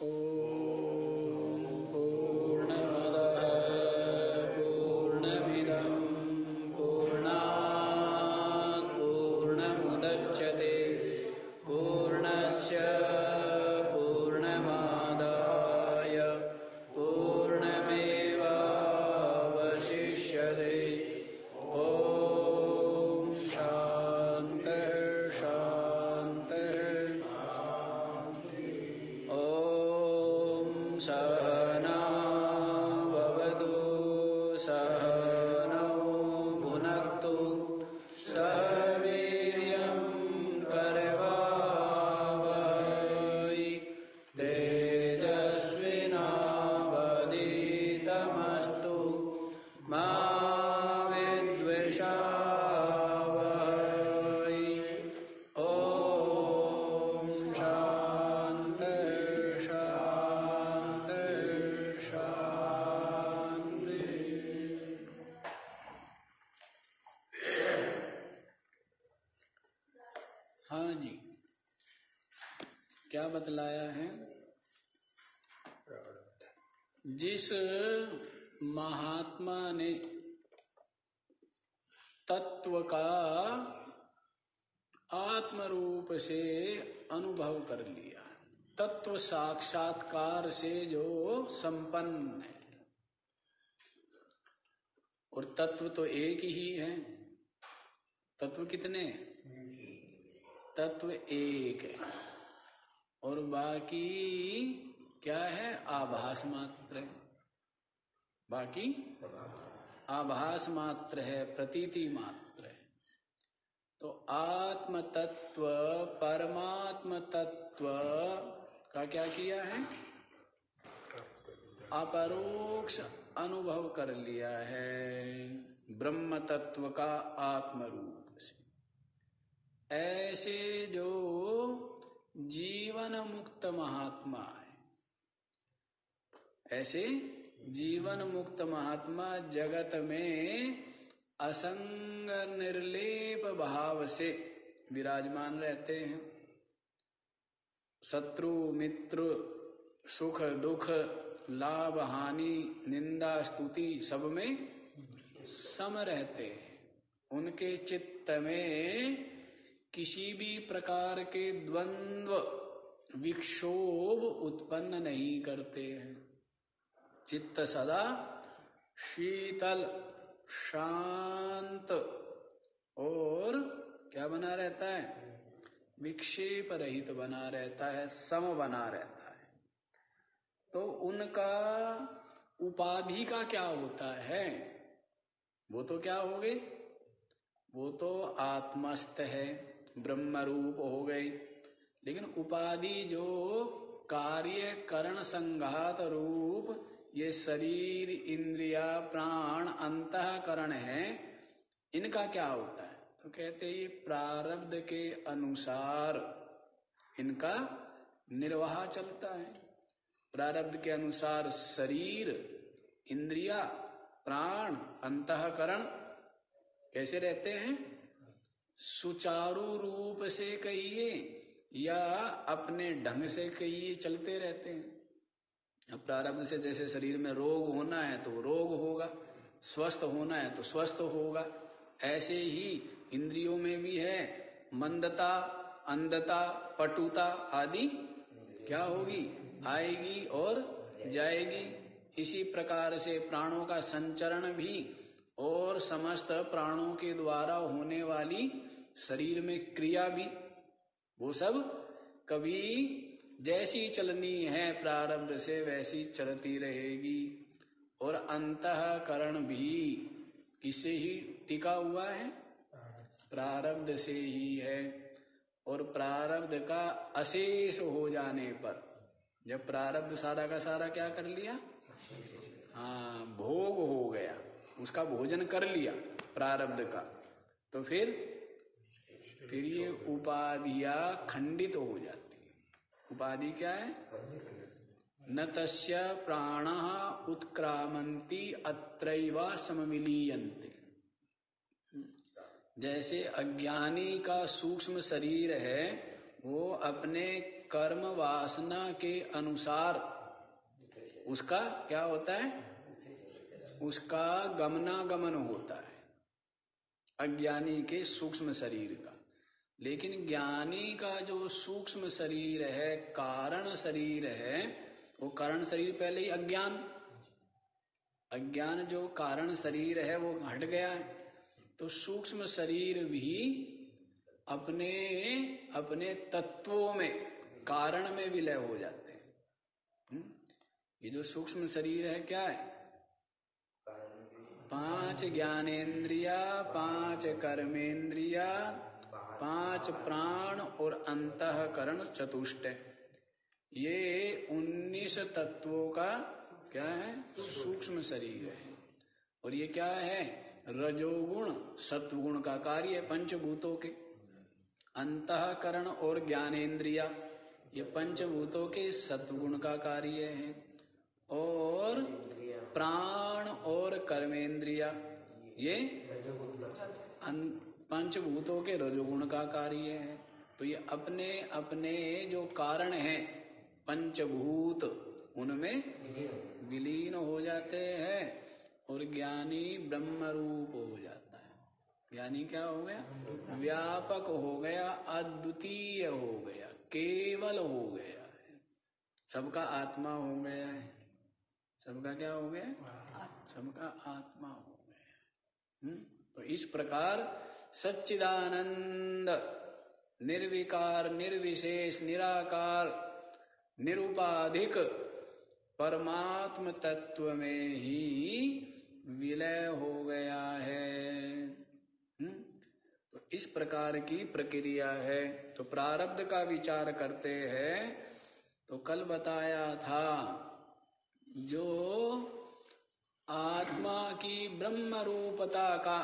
Oh. साक्षात्कार से जो संपन्न है। और तत्व तो एक ही है। तत्व कितने? तत्व एक है। और बाकी क्या है? आभास मात्र है। बाकी? आभास मात्र है, प्रतीति मात्र है। तो आत्म तत्व परमात्म तत्व का क्या किया है? अपरोक्ष अनुभव कर लिया है। ब्रह्म तत्व का आत्म रूप से। ऐसे जो जीवन मुक्त महात्मा है, ऐसे जीवन मुक्त महात्मा जगत में असंग निर्लेप भाव से विराजमान रहते हैं। शत्रु, मित्र, सुख, दुख, लाभ, हानि, निंदा, स्तुति सब में सम रहते उनके चित्त में किसी भी प्रकार के द्वंद्व, विक्षोभ उत्पन्न नहीं करते हैं। चित्त सदा शीतल, शांत और क्या बना रहता है? विक्षेप रहित बना रहता है, सम बना रहता है। तो उनका उपाधि का क्या होता है? वो तो क्या हो गए वो तो आत्मस्थ है ब्रह्म रूप हो गए लेकिन उपाधि जो कार्य करण संघात रूप, ये शरीर, इंद्रिया, प्राण अंतकरण है, इनका क्या होता है? तो कहते ये प्रारब्ध के अनुसार इनका निर्वाह चलता है। प्रारब्ध के अनुसार शरीर, इंद्रिया, प्राण, अंतकरण कैसे रहते हैं? सुचारू रूप से कहिए या अपने ढंग से कहिए चलते रहते हैं। प्रारब्ध से जैसे शरीर में रोग होना है तो रोग होगा, स्वस्थ होना है तो स्वस्थ होगा। ऐसे ही इंद्रियों में भी है, मंदता, अंधता, पटुता आदि, क्या होगी? आएगी और जाएगी। इसी प्रकार से प्राणों का संचरण भी और समस्त प्राणों के द्वारा होने वाली शरीर में क्रिया भी, वो सब कभी जैसी चलनी है प्रारब्ध से वैसी चलती रहेगी। और अंतकरण भी किसे ही टिका हुआ है? प्रारब्ध से ही है और प्रारब्ध का अशेष हो जाने पर, जब प्रारब्ध सारा का सारा क्या कर लिया? हाँ भोग हो गया। उसका भोजन कर लिया प्रारब्ध का। तो फिर फिर ये उपाधिया खंडित हो जाती है। उपाधि क्या है? न तस्य प्राण उत्क्रामंती अत्रैव समविलीयन्ते जैसे अज्ञानी का सूक्ष्म शरीर है, वो अपने कर्म वासना के अनुसार उसका क्या होता है? उसका गमनागमन होता है, अज्ञानी के सूक्ष्म शरीर का। लेकिन ज्ञानी का जो सूक्ष्म शरीर है, कारण शरीर है, वो कारण शरीर पहले ही अज्ञान। अज्ञान जो कारण शरीर है, वो हट गया है। तो सूक्ष्म शरीर भी अपने अपने तत्वों में, कारण में विलय हो जाते हैं। हम्म? ये जो सूक्ष्म शरीर है, क्या है? पाँच ज्ञानेन्द्रिया पाँच कर्मेंद्रिया, पाँच प्राण और अंतकरण चतुष्ट ये उन्नीस तत्वों का क्या है? सूक्ष्म शरीर है। और ये क्या है? रजोगुण, सत्वगुण का कार्य पंचभूतों के। अंतकरण और ज्ञानेन्द्रिया, ये पंचभूतों के सत्वगुण का कार्य है। और प्राण और कर्मेंद्रिया, ये पंचभूतों के रजोगुण का कार्य है। तो ये अपने अपने जो कारण है, पंचभूत, उनमें विलीन हो जाते हैं। और ज्ञानी ब्रह्म रूप हो जाता है। ज्ञानी क्या हो गया? व्यापक हो गया, अद्वितीय हो गया, केवल हो गया है। सबका आत्मा हो गया है। सबका क्या हो गया? सबका आत्मा हो गया हम्म? तो इस प्रकार सच्चिदानंद, निर्विकार, निर्विशेष, निराकार, निरुपाधिक परमात्म तत्व में ही विलय हो गया है? हम्म? तो इस प्रकार की प्रक्रिया है तो प्रारब्ध का विचार करते हैं तो कल बताया था, जो आत्मा की ब्रह्म रूपता का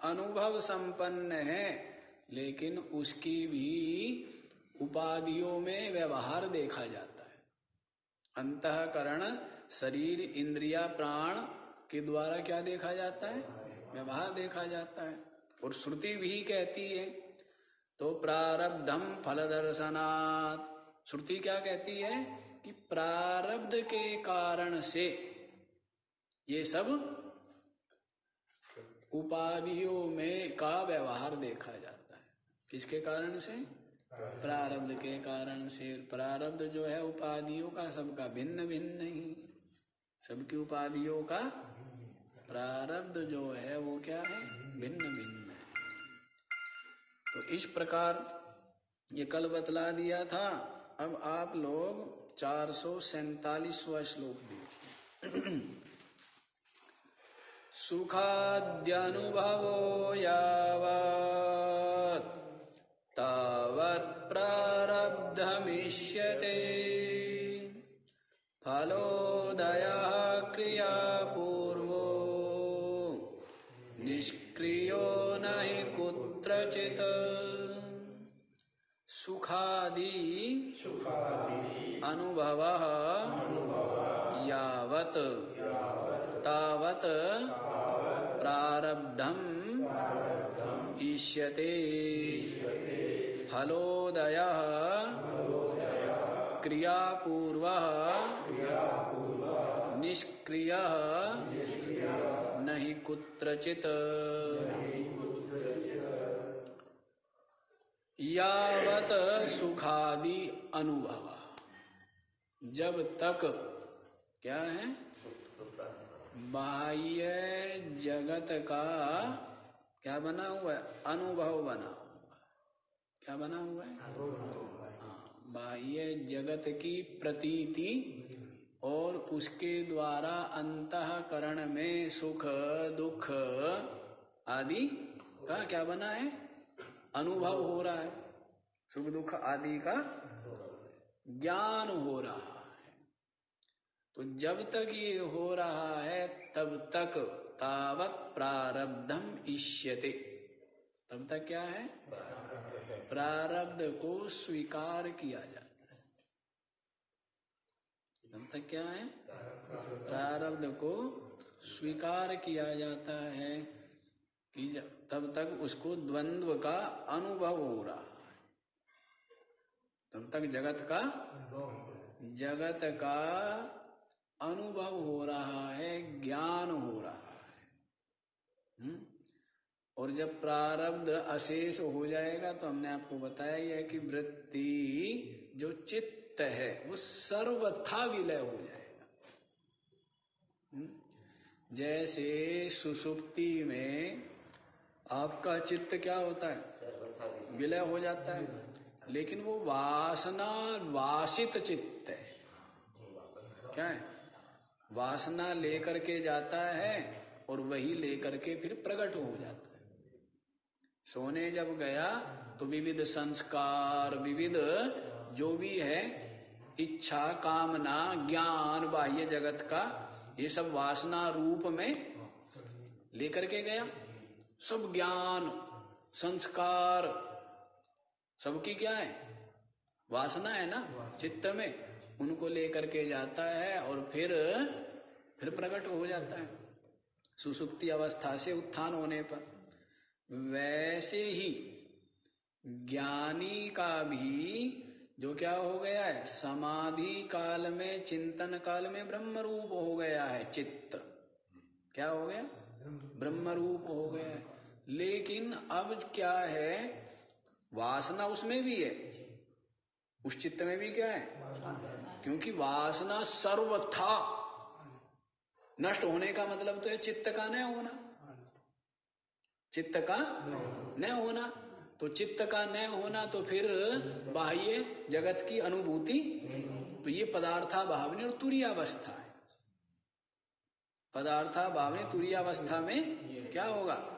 अनुभव संपन्न है, लेकिन उसकी भी उपाधियों में व्यवहार देखा जाता है अंतकरण शरीर, इंद्रिया, प्राण के द्वारा क्या देखा जाता है? व्यवहार देखा जाता है। और श्रुति भी कहती है तो प्रारब्धम फल दर्शनात् श्रुति क्या कहती है? कि प्रारब्ध के कारण से ये सब उपाधियों में का व्यवहार देखा जाता है। किसके कारण से? प्रारब्ध के कारण से। प्रारब्ध जो है उपाधियों का सबका भिन्न भिन्न ही। सबकी उपाधियों का प्रारब्ध जो है वो क्या है? भिन्न भिन्न है। तो इस प्रकार ये कल बतला दिया था। अब आप लोग चार सौ सैतालीसवा श्लोक देखिए। सुखाद्यनुभवो यावत् तावत् प्रारब्धमिष्यते। सुखादि अनुभव यावत तावत प्रारब्धम ईष्यते फलोदय क्रियापूर्व निष्क्रिय नहीं कुत्रचित यावत सुखादि अनुभव। जब तक क्या है? बाह्य जगत का क्या बना हुआ है? अनुभव बना हुआ क्या बना हुआ है? हाँ, बाह्य जगत की प्रतीति और उसके द्वारा अंतकरण में सुख दुख आदि का क्या बना है? अनुभव हो रहा है। सुख दुख आदि का ज्ञान हो रहा है। तो जब तक ये हो रहा है, तब तक तावत प्रारब्धम इष्यते। तब तक क्या है? प्रारब्ध को स्वीकार किया जाता है। तब तक क्या है? प्रारब्ध को स्वीकार किया जाता है। तब तक उसको द्वंद्व का अनुभव हो रहा तब तक जगत का जगत का अनुभव हो रहा है ज्ञान हो रहा है हुँ? और जब प्रारब्ध अशेष हो जाएगा तो हमने आपको बताया ही है कि वृत्ति जो चित्त है वो सर्वथा विलय हो जाएगा हुँ? जैसे सुसुप्ति में आपका चित्त क्या होता है? विलय हो जाता है। लेकिन वो वासना, वासित चित्त है। क्या है? वासना लेकर के जाता है और वही लेकर के फिर प्रकट हो जाता है। सोने जब गया तो विविध संस्कार, विविध जो भी है, इच्छा, कामना, ज्ञान, बाह्य जगत का, ये सब वासना रूप में लेकर के गया। सब ज्ञान संस्कार सबकी क्या है? वासना है ना? चित्त में उनको लेकर के जाता है और फिर फिर प्रकट हो जाता है। सुसुप्ति अवस्था से उत्थान होने पर। वैसे ही ज्ञानी का भी जो क्या हो गया है? समाधि काल में चिंतन काल में ब्रह्म रूप हो गया है चित्त। क्या हो गया? ब्रह्म रूप हो है लेकिन अब क्या है? वासना उसमें भी है। उस चित्त में भी क्या है? क्योंकि वासना सर्वथा। नष्ट होने का मतलब तो है चित्त का न होना। चित्त का न होना। तो चित्त का न होना तो फिर बाह्य जगत की अनुभूति। तो ये पदार्था भावनी और तुरी अवस्था है। पदार्था तुरी अवस्था में क्या होगा?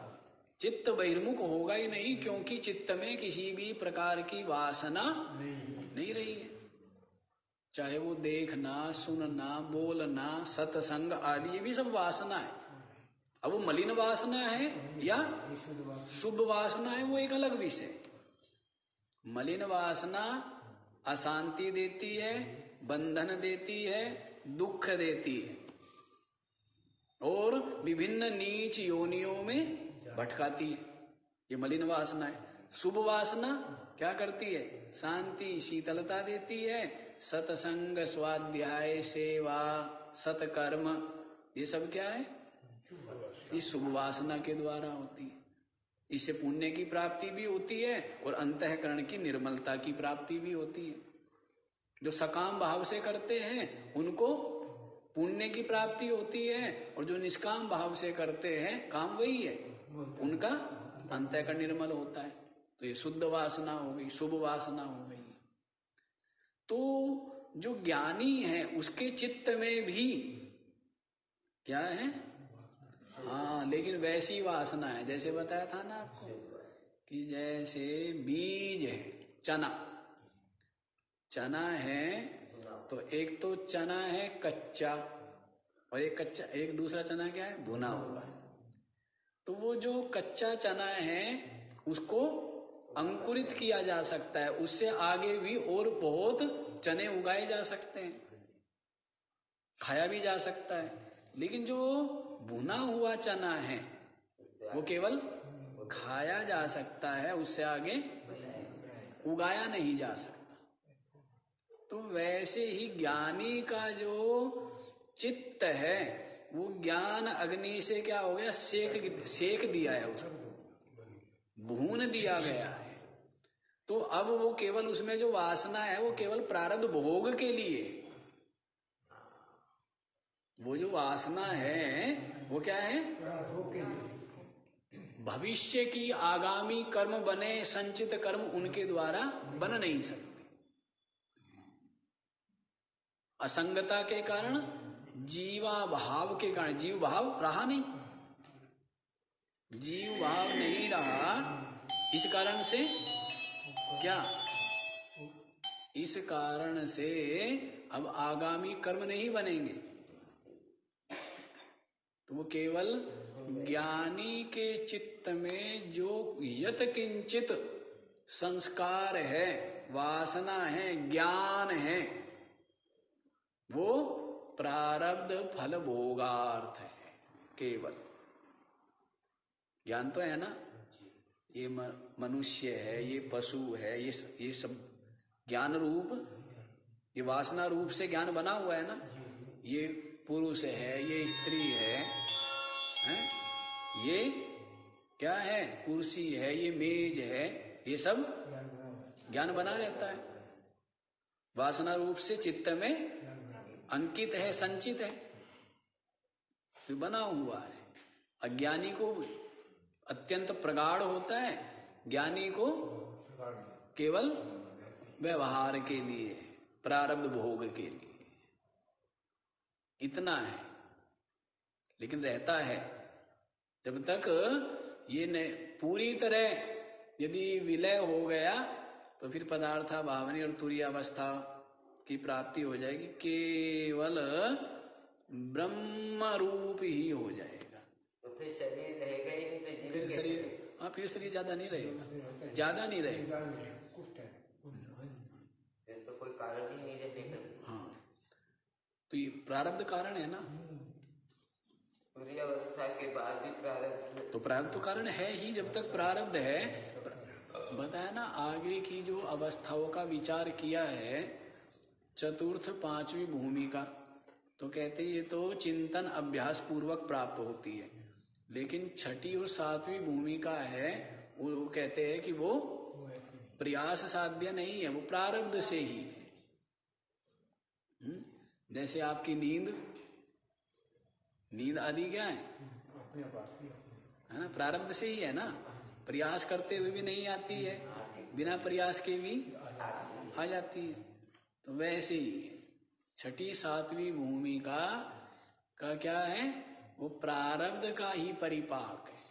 चित्त बहिर्मुख होगा ही नहीं क्योंकि चित्त में किसी भी प्रकार की वासना नहीं, नहीं रही है। चाहे वो देखना सुनना बोलना सत्संग आदि ये भी सब वासना है। अब वो मलिन वासना है या शुभ वासना है वो एक अलग विषय। मलिन वासना अशांति देती है बंधन देती है दुख देती है। और विभिन्न नीच योनियों में भटकाती है। ये मलिन वासना है। शुभ वासना क्या करती है? शांति, शीतलता देती है। सत्संग स्वाध्याय सेवा, सतकर्म, ये सब क्या है? ये शुभ वासना के द्वारा होती है। इससे पुण्य की प्राप्ति भी होती है और अंतकरण की निर्मलता की प्राप्ति भी होती है। जो सकाम भाव से करते हैं, उनको पुण्य की प्राप्ति होती है और जो निष्काम भाव से करते हैं, काम वही है। उनका अंतकरण निर्मल होता है। तो ये शुद्ध वासना हो गई, शुभ वासना हो गई। तो जो ज्ञानी है, उसके चित्त में भी क्या है? हाँ लेकिन वैसी वासना है। जैसे बताया था ना आपको कि जैसे बीज है, चना। चना है तो एक तो चना है कच्चा और एक कच्चा, एक दूसरा चना क्या है? भुना हुआ है। तो वो जो कच्चा चना है, उसको अंकुरित किया जा सकता है। उससे आगे भी और बहुत चने उगाए जा सकते हैं। खाया भी जा सकता है। लेकिन जो भुना हुआ चना है, वो केवल खाया जा सकता है, उससे आगे उगाया नहीं जा सकता। तो वैसे ही ज्ञानी का जो चित्त है, वो ज्ञान अग्नि से क्या हो गया? सेक सेक दिया है उसको। भून दिया गया है। तो अब वो केवल उसमें जो वासना है, वो केवल प्रारब्ध भोग के लिए। वो जो वासना है, वो क्या है? भविष्य की आगामी कर्म बने, संचित कर्म उनके द्वारा बन नहीं सकते। असंगता के कारण जीवा भाव के कारण। जीव भाव रहा नहीं। जीव भाव नहीं रहा। इस कारण से क्या? इस कारण से अब आगामी कर्म नहीं बनेंगे। तो वो केवल ज्ञानी के चित्त में जो यत किंचित संस्कार है, वासना है, ज्ञान है वो प्रारब्ध फल भोगार्थ है केवल। ज्ञान तो है ना? ये मनुष्य है ये पशु है ये ये सब ज्ञान रूप ये वासना रूप से ज्ञान बना हुआ है ना? ये पुरुष है ये स्त्री है, है? ये क्या है? कुर्सी है ये मेज है ये सब ज्ञान बना रहता है। वासना रूप से चित्त में अंकित है, संचित है। तो बना हुआ है। अज्ञानी को अत्यंत प्रगाढ़ होता है। ज्ञानी को केवल व्यवहार के लिए, प्रारब्ध भोग के लिए। इतना है। लेकिन रहता है। जब तक ये न, पूरी तरह यदि विलय हो गया तो फिर पदार्था, भावनी और तुरी अवस्था की प्राप्ति हो जाएगी केवल ब्रह्म रूप ही हो जाएगा। तो फिर शरीर रहेगा ही नहीं तो जीवन फिर शरीर हाँ फिर शरीर ज़्यादा नहीं रहेगा। ज़्यादा नहीं रहेगा। तो कोई कारण ही नहीं रहेगा हाँ। तो ये प्रारब्ध कारण है ना? अवस्था के बाद भी प्रारब्ध। तो प्रारब्ध तो कारण है ही जब तक प्रारब्ध है। बताया ना आगे की जो अवस्थाओं का विचार किया है चतुर्थ पांचवी भूमिका तो कहते हैं ये तो चिंतन अभ्यास पूर्वक प्राप्त होती है। लेकिन छठी और सातवीं भूमिका है वो कहते हैं कि वो प्रयास साध्य नहीं है वो प्रारब्ध से ही। है हम्म? जैसे आपकी नींद नींद आदि क्या है? है ना? प्रारब्ध से ही है ना? प्रयास करते हुए भी नहीं आती है बिना प्रयास के भी आ जाती है। तो वैसे ही। छठी सातवीं भूमिका का का क्या है? वो प्रारब्ध का ही परिपाक है।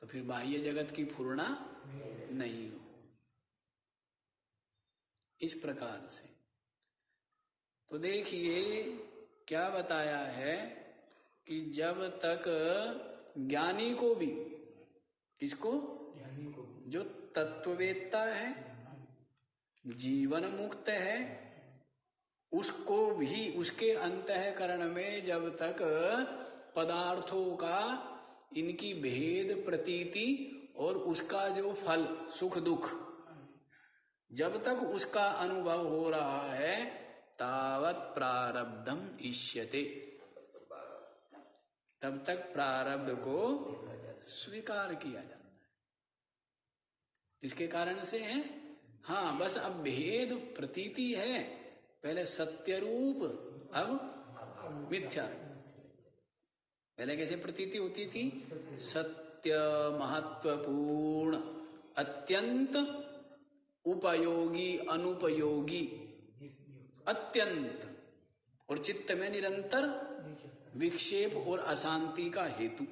तो फिर बाह्य जगत की पूर्णा नहीं हो। इस प्रकार से। तो देखिए क्या बताया है कि जब तक ज्ञानी को भी किसको? ज्ञानी को जो तत्ववेत्ता है जीवन मुक्त है, उसको भी, उसके अंतकरण में जब तक पदार्थों का, इनकी भेद प्रतीति और उसका जो फल, सुख दुख, जब तक उसका अनुभव हो रहा है, तावत प्रारब्धम इष्यते। तब तक प्रारब्ध को स्वीकार किया जाता इसके कारण से है? हाँ बस अब भेद प्रतीति है। पहले सत्य रूप अब मिथ्या। पहले कैसे प्रतीति होती थी? सत्य महत्वपूर्ण, अत्यंत उपयोगी, अनुपयोगी। अत्यंत। और चित्त में निरंतर विक्षेप और अशांति का हेतु।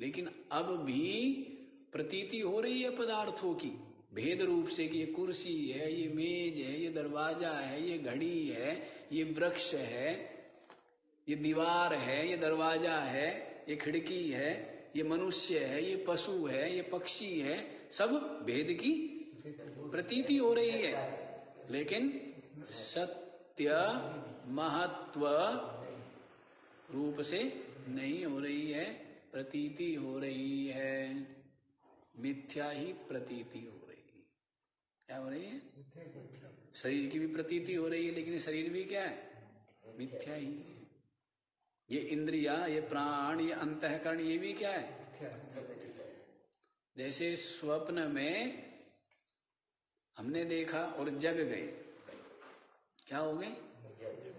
लेकिन अब भी प्रतीति हो रही है पदार्थों की भेद रूप से कि ये कुर्सी है ये मेज है ये दरवाज़ा है ये घड़ी है ये वृक्ष है ये दीवार है ये दरवाज़ा है ये खिड़की है ये मनुष्य है ये पशु है ये पक्षी है सब भेद की प्रतीति हो रही है लेकिन सत्य महत्व रूप से नहीं हो रही है प्रतीति हो रही है मिथ्या ही प्रतीति हो रही है। क्या हो रही है? शरीर की भी प्रतीति हो रही है लेकिन शरीर भी क्या है? मिथ्या ही है ये इंद्रिया ये प्राण ये अंतकरण ये भी क्या है। जैसे स्वप्न में हमने देखा और जग गए। क्या हो गए?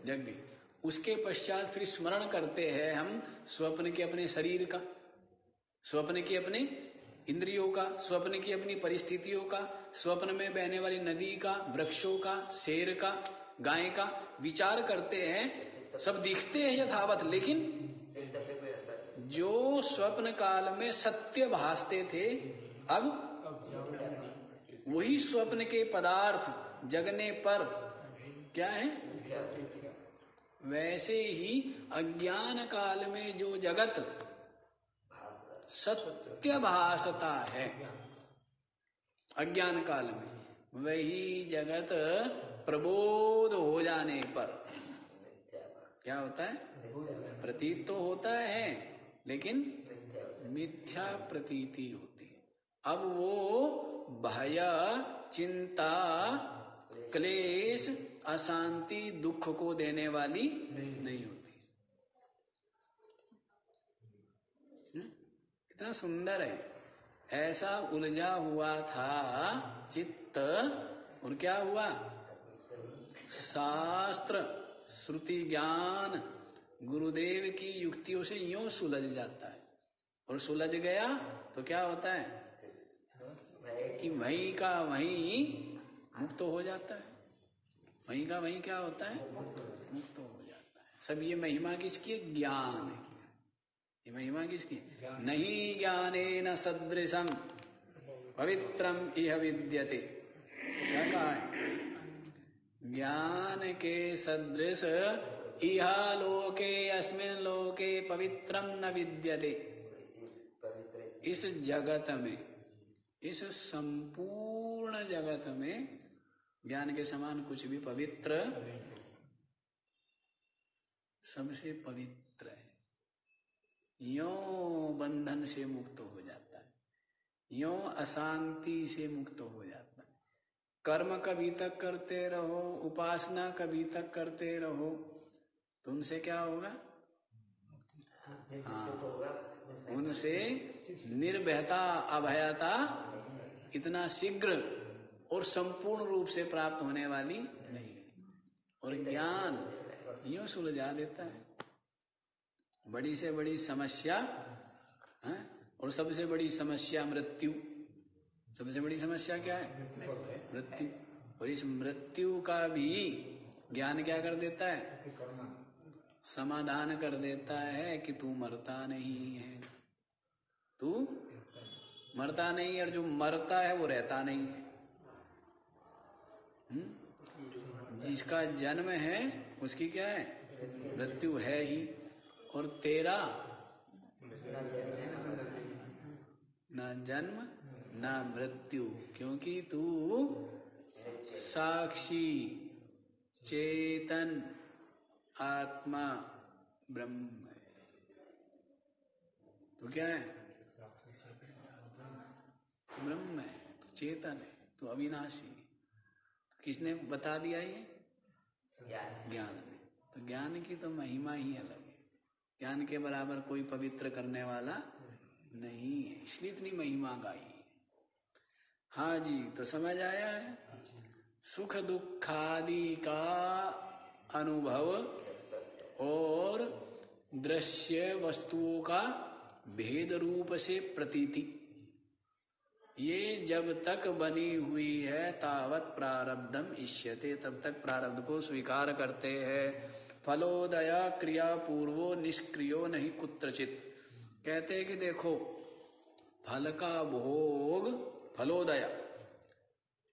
जग गए। उसके पश्चात फिर स्मरण करते हैं हम स्वप्न के अपने शरीर का। स्वप्न के अपने इंद्रियों का स्वप्न की अपनी परिस्थितियों का स्वप्न में बहने वाली नदी का वृक्षों का शेर का गाय का विचार करते हैं सब दिखते हैं यथावत लेकिन जो स्वप्न काल में सत्य भासते थे अब वही स्वप्न के पदार्थ जगने पर क्या है? वैसे ही अज्ञान काल में जो जगत सत्य भाषता है अज्ञान। काल में वही जगत प्रबोध हो जाने पर। क्या होता है? प्रतीत तो होता है लेकिन मिथ्या प्रतीति होती है। अब वो भय चिंता क्लेश अशांति दुख को देने वाली नहीं होती। कितना सुंदर है। ऐसा उलझा हुआ था चित्त। और क्या हुआ? शास्त्र, श्रुति ज्ञान, गुरुदेव की युक्तियों से यूँ सुलझ जाता है। और सुलझ गया तो क्या होता है? कि वही का वही मुक्त हो जाता है। वही का वही क्या होता है? मुक्त हो जाता है। सब ये महिमा किसकी? ज्ञान है। महिमा किसकी नहीं ज्ञाने न सदृशम पवित्रम इह विद्यते। क्या कहा है? ज्ञान के सदृश इह लोके अस्मिन लोके पवित्रम न विद्यते। इस जगत में इस संपूर्ण जगत में ज्ञान के समान कुछ भी पवित्र सबसे पवित्र यो बंधन से मुक्त हो जाता है। यो अशांति से मुक्त हो जाता है। कर्म कभी तक करते रहो उपासना कभी तक करते रहो तो उनसे क्या होगा? होगा उनसे निर्भयता अभयता इतना शीघ्र और संपूर्ण रूप से प्राप्त होने वाली नहीं और ज्ञान यूँ सुलझा देता है। बड़ी से बड़ी समस्या, है? और सबसे बड़ी समस्या मृत्यु। सबसे बड़ी समस्या क्या है? मृत्यु। और इस मृत्यु का भी ज्ञान क्या कर देता है? समाधान कर देता है कि तू मरता नहीं है। तू मरता नहीं है और जो मरता है वो रहता नहीं है। हम्म? जिसका जन्म है, उसकी क्या है? मृत्यु है ही। और तेरा? ना जन्म ना मृत्यु क्योंकि तू साक्षी चेतन आत्मा ब्रह्म है। तो क्या है? तो ब्रह्म है तो चेतन है तो अविनाशी किसने बता दिया ये? ज्ञान। ज्ञान ने। तो ज्ञान की तो महिमा ही अलग है। ज्ञान के बराबर कोई पवित्र करने वाला नहीं है। इसलिए इतनी महिमा गाई हाँ। जी तो समझ आया है? सुख दुखादि का अनुभव और दृश्य वस्तुओं का भेद रूप से प्रतीति। ये जब तक बनी हुई है, तावत प्रारब्धम इष्यते, तब तक प्रारब्ध को स्वीकार करते हैं। फलोदया क्रिया पूर्वो निष्क्रियो नहीं कुत्रचित। कहते हैं कि देखो, फल का भोग फलोदया।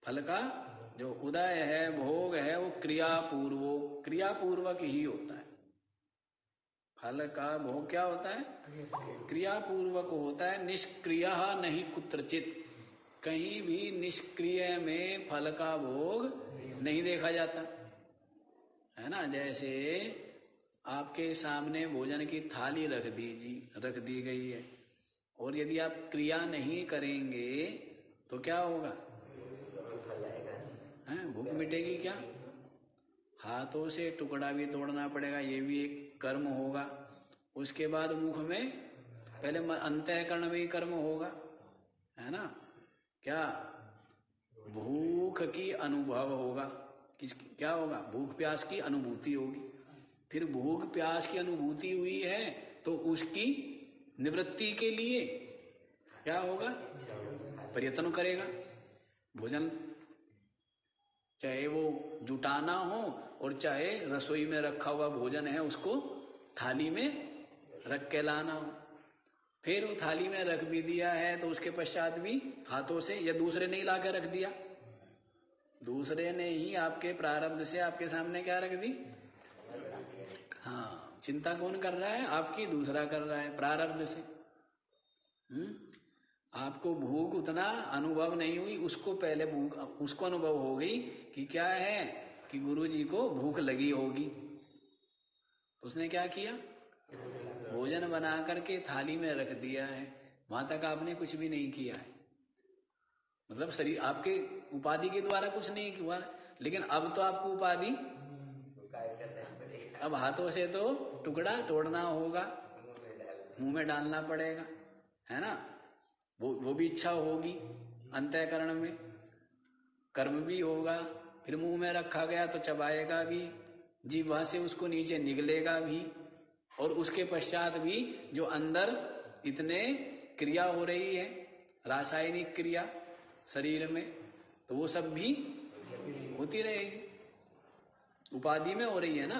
फल का जो उदय है, भोग है, वो क्रिया पूर्वो। क्रिया पूर्वक ही होता है। फल का भोग क्या होता है? क्रिया पूर्वक होता है, निष्क्रिय नहीं कुत्रचित। कहीं भी निष्क्रिय में फल का भोग नहीं देखा जाता। है ना? जैसे आपके सामने भोजन की थाली रख दीजी रख दी गई है। और यदि आप क्रिया नहीं करेंगे तो क्या होगा? हैं? भूख मिटेगी क्या? हाथों से टुकड़ा भी तोड़ना पड़ेगा, ये भी एक कर्म होगा। उसके बाद मुख में पहले अंतःकरण में ही कर्म होगा, है ना? क्या? भूख की अनुभव होगा। किस, क्या होगा? भूख प्यास की अनुभूति होगी। फिर भूख प्यास की अनुभूति हुई है तो उसकी निवृत्ति के लिए क्या होगा? प्रयत्न करेगा। भोजन, चाहे वो जुटाना हो और चाहे रसोई में रखा हुआ भोजन है, उसको थाली में रख के लाना हो। फिर वो थाली में रख भी दिया है तो उसके पश्चात भी हाथों से या दूसरे नहीं ला रख दिया। दूसरे ने ही आपके प्रारब्ध से आपके सामने क्या रख दी? हाँ चिंता कौन कर रहा है? आपकी दूसरा कर रहा है प्रारब्ध से। हम्म? आपको भूख उतना अनुभव नहीं हुई, उसको पहले भूख, उसको अनुभव हो गई कि क्या है? कि गुरु जी को भूख लगी होगी। तो उसने क्या किया? भोजन बना करके थाली में रख दिया है। वहाँ तक आपने कुछ भी नहीं किया है। मतलब शरीर, आपके उपाधि के द्वारा कुछ नहीं हुआ, लेकिन अब तो आपको उपाधि। अब हाथों से तो टुकड़ा तोड़ना होगा, मुँह में डालना पड़ेगा, है ना? वो वो भी इच्छा होगी अंतःकरण में। कर्म भी होगा, फिर मुँह में रखा गया तो चबाएगा भी, जीवा से उसको नीचे निकलेगा भी, और उसके पश्चात भी जो अंदर इतने क्रिया हो रही है, रासायनिक क्रिया शरीर में तो वो सब भी होती रहेगी। उपाधि में हो रही है ना?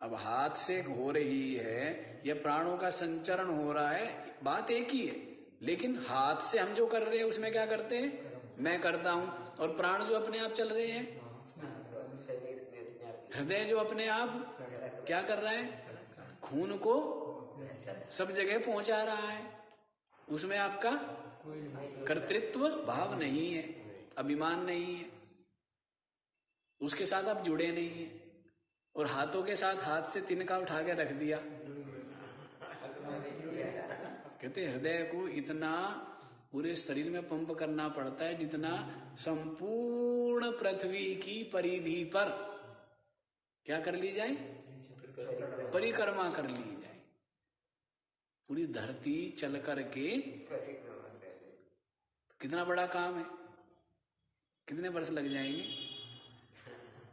अब हाथ से हो रही है, या प्राणों का संचरण हो रहा है, बात एक ही है। लेकिन हाथ से हम जो कर रहे हैं, उसमें क्या करते हैं? मैं करता हूँ, और प्राण जो अपने आप चल रहे हैं? हृदय जो अपने आप क्या कर रहा है? खून को सब जगह पहुँचा रहा है। उसमें आपका कर्तृत्व भाव नहीं है, अभिमान नहीं है। उसके साथ आप जुड़े नहीं है। और हाथों के साथ हाथ से तिनका उठा के रख दिया। कहते हृदय को इतना पूरे शरीर में पंप करना पड़ता है जितना संपूर्ण पृथ्वी की परिधि पर। क्या कर ली जाए? परिक्रमा कर ली जाए। पूरी धरती चल करके कितना बड़ा काम है? कितने वर्ष लग जाएँगे?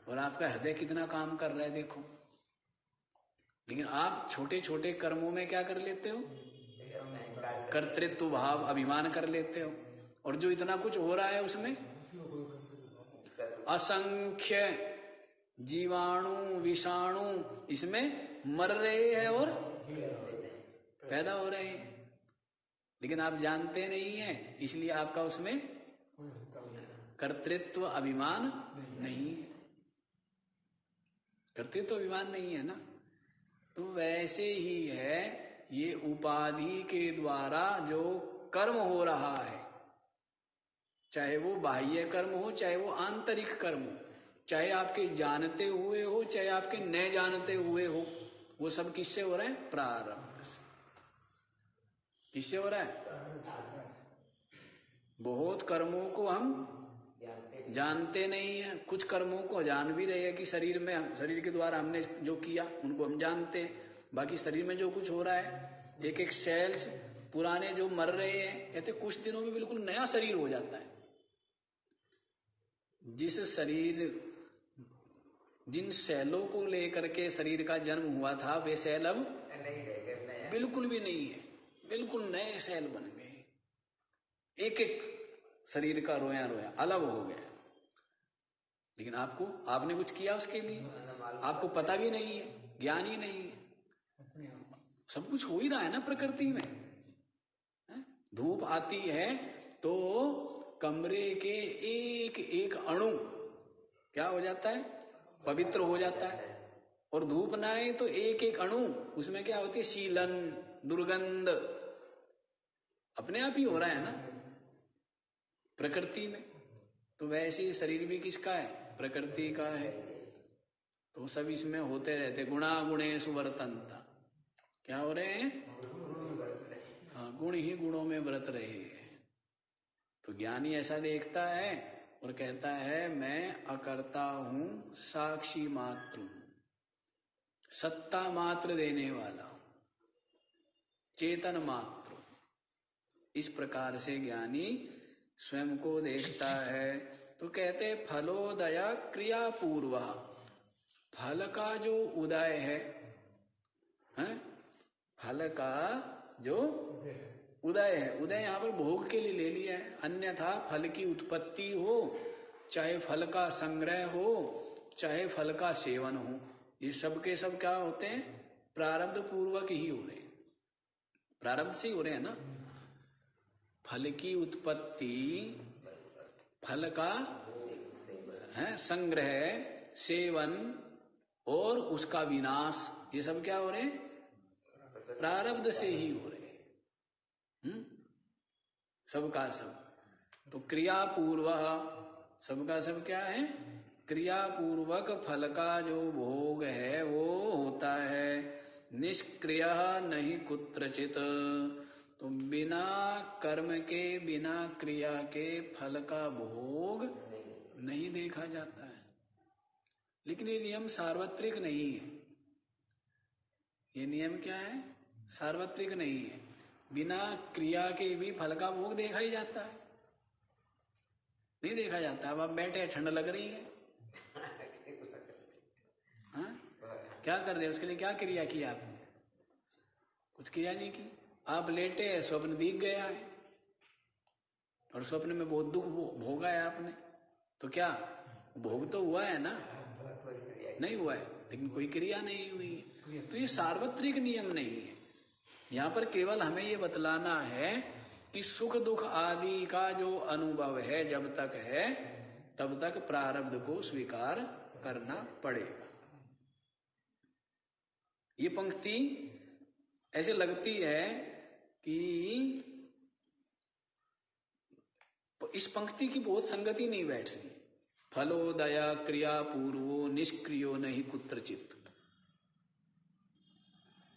और आपका हृदय कितना काम कर रहा है, देखो। लेकिन आप छोटे छोटे कर्मों में क्या कर लेते हो? कर्तृत्व भाव अभिमान कर लेते हो। और जो इतना कुछ हो रहा है उसमें? असंख्य जीवाणु, विषाणु इसमें मर रहे हैं और पैदा हो रहे हैं। लेकिन आप जानते नहीं है, इसलिए आपका उसमें कर्तृत्व अभिमान नहीं है। कर्तृत्व अभिमान नहीं है ना? तो वैसे ही है, ये उपाधि के द्वारा जो कर्म हो रहा है, चाहे वो बाह्य कर्म हो, चाहे वो आंतरिक कर्म हो, चाहे आपके जानते हुए हो, चाहे आपके न जानते हुए हो, वो सब किससे हो रहे हैं? प्रारब्ध से किससे हो रहा है? बहुत कर्मों को हम जानते नहीं है। कुछ कर्मों को जान भी रहे हैं कि शरीर में शरीर के द्वारा हमने जो किया उनको हम जानते हैं। बाकी शरीर में जो कुछ हो रहा है एक एक सेल्स पुराने जो मर रहे हैं कहते कुछ दिनों में बिल्कुल नया शरीर हो जाता है। जिस शरीर जिन सेलों को लेकर के शरीर का जन्म हुआ था वे सेल अब बिल्कुल भी नहीं है। बिल्कुल नए सेल बन गए। एक एक शरीर का रोया रोया अलग हो गया। लेकिन आपको, आपने कुछ किया उसके लिए? आपको पता भी नहीं है, ज्ञान ही नहीं है। सब कुछ हो ही रहा है ना प्रकृति में। धूप आती है तो कमरे के एक एक अणु क्या हो जाता है? पवित्र हो जाता है। और धूप ना आए तो एक एक अणु, उसमें क्या होती है? शीलन, दुर्गंध। अपने आप ही हो रहा है ना? प्रकृति में। तो वैसे ही शरीर भी किसका है? प्रकृति का है। तो सब इसमें होते रहते। गुणा गुणे सुवर्तनता। क्या हो रहे हैं? हाँ गुण ही गुणों में व्रत रहे हैं। तो ज्ञानी ऐसा देखता है और कहता है, मैं अकर्ता हूँ, साक्षी मात्र सत्ता मात्र देने वाला चेतन मात्र। इस प्रकार से ज्ञानी स्वयं को देखता है। तो कहते फलोदय क्रिया पूर्व फल का जो उदय है, हैं? फल का जो उदय है। उदय यहाँ पर भोग के लिए ले लिया है। अन्यथा फल की उत्पत्ति हो चाहे फल का संग्रह हो चाहे फल का सेवन हो ये सब के सब क्या होते हैं? प्रारब्ध पूर्वक ही हो रहे हैं। प्रारब्ध से ही हो रहे हैं ना? फल की उत्पत्ति, फल का है, संग्रह, सेवन और उसका विनाश, ये सब क्या हो रहे प्रारब्ध से ही हो रहे हैं। हम्म? सबका सब। तो क्रिया पूर्व सबका सब क्या है? क्रिया पूर्वक फल का जो भोग है, वो होता है। निष्क्रिय नहीं कुत्रचित। तो बिना कर्म के, बिना क्रिया के फल का भोग नहीं देखा जाता है। लेकिन ये नियम सार्वत्रिक नहीं है। ये नियम क्या है? सार्वत्रिक नहीं है। बिना क्रिया के भी फल का भोग देखा ही जाता है। नहीं देखा जाता। अब आप बैठे ठंड लग रही है। हाँ? क्या कर रहे हैं? उसके लिए क्या क्रिया की आपने? कुछ क्रिया नहीं की? आप लेटे हैं, स्वप्न दिख गया है। और स्वप्न में बहुत दुख भोगा है आपने। तो क्या? भोग तो हुआ है ना? नहीं हुआ है, लेकिन कोई क्रिया नहीं हुई है। तो ये सार्वत्रिक नियम नहीं है। यहाँ पर केवल हमें ये बतलाना है कि सुख दुख आदि का जो अनुभव है, जब तक है, तब तक प्रारब्ध को स्वीकार करना पड़ेगा। ये पंक्ति ऐसे लगती है कि इस पंक्ति की बहुत संगति नहीं बैठ। रही फलोदया क्रिया पूर्वो निष्क्रियो नहीं कुत्रचित।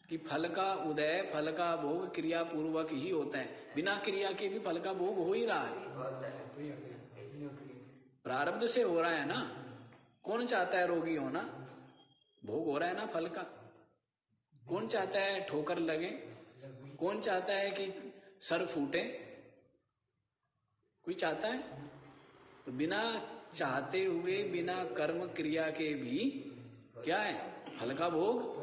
कि फल का उदय, फल का भोग क्रिया पूर्वक ही होता है। बिना क्रिया के भी फल का भोग हो ही रहा है। प्रारब्ध से हो रहा है ना? कौन चाहता है रोगी होना भोग हो रहा है ना फल का? कौन चाहता है ठोकर लगे? कौन चाहता है कि सर फूटे? कोई चाहता है? तो बिना चाहते हुए, बिना कर्म क्रिया के भी क्या है? फल का भोग?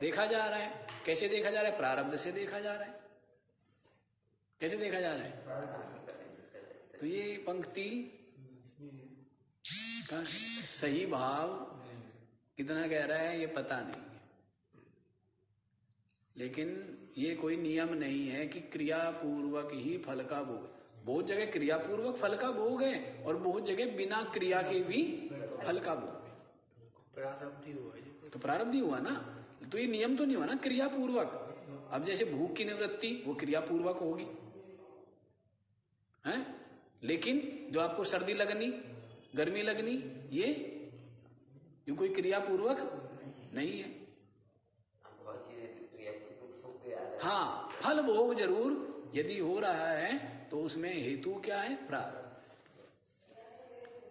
देखा जा रहा है। कैसे देखा जा रहा है? प्रारब्ध से देखा जा रहा है। कैसे देखा जा रहा है? तो ये पंक्ति का सही भाव कितना कह रहा है, ये पता नहीं। लेकिन ये कोई नियम नहीं है कि क्रिया पूर्वक ही फल का भोग। बहुत जगह क्रिया पूर्वक फल का भोग है और बहुत जगह बिना क्रिया के भी फल का भोग है। प्रारब्धि हुआ तो प्रारब्ध ही हुआ ना? तो ये नियम तो नहीं हुआ ना क्रिया पूर्वक अब जैसे भूख की निवृत्ति वो क्रिया पूर्वक होगी। है? लेकिन जो आपको सर्दी लगनी गर्मी लगनी ये ये कोई क्रिया पूर्वक नहीं है बहुत चीज़ें क्रिया दुख सुख के आ रहा है, फल भोग ज़रूर यदि हो रहा है तो उसमें हेतु क्या है? प्रारब्ध।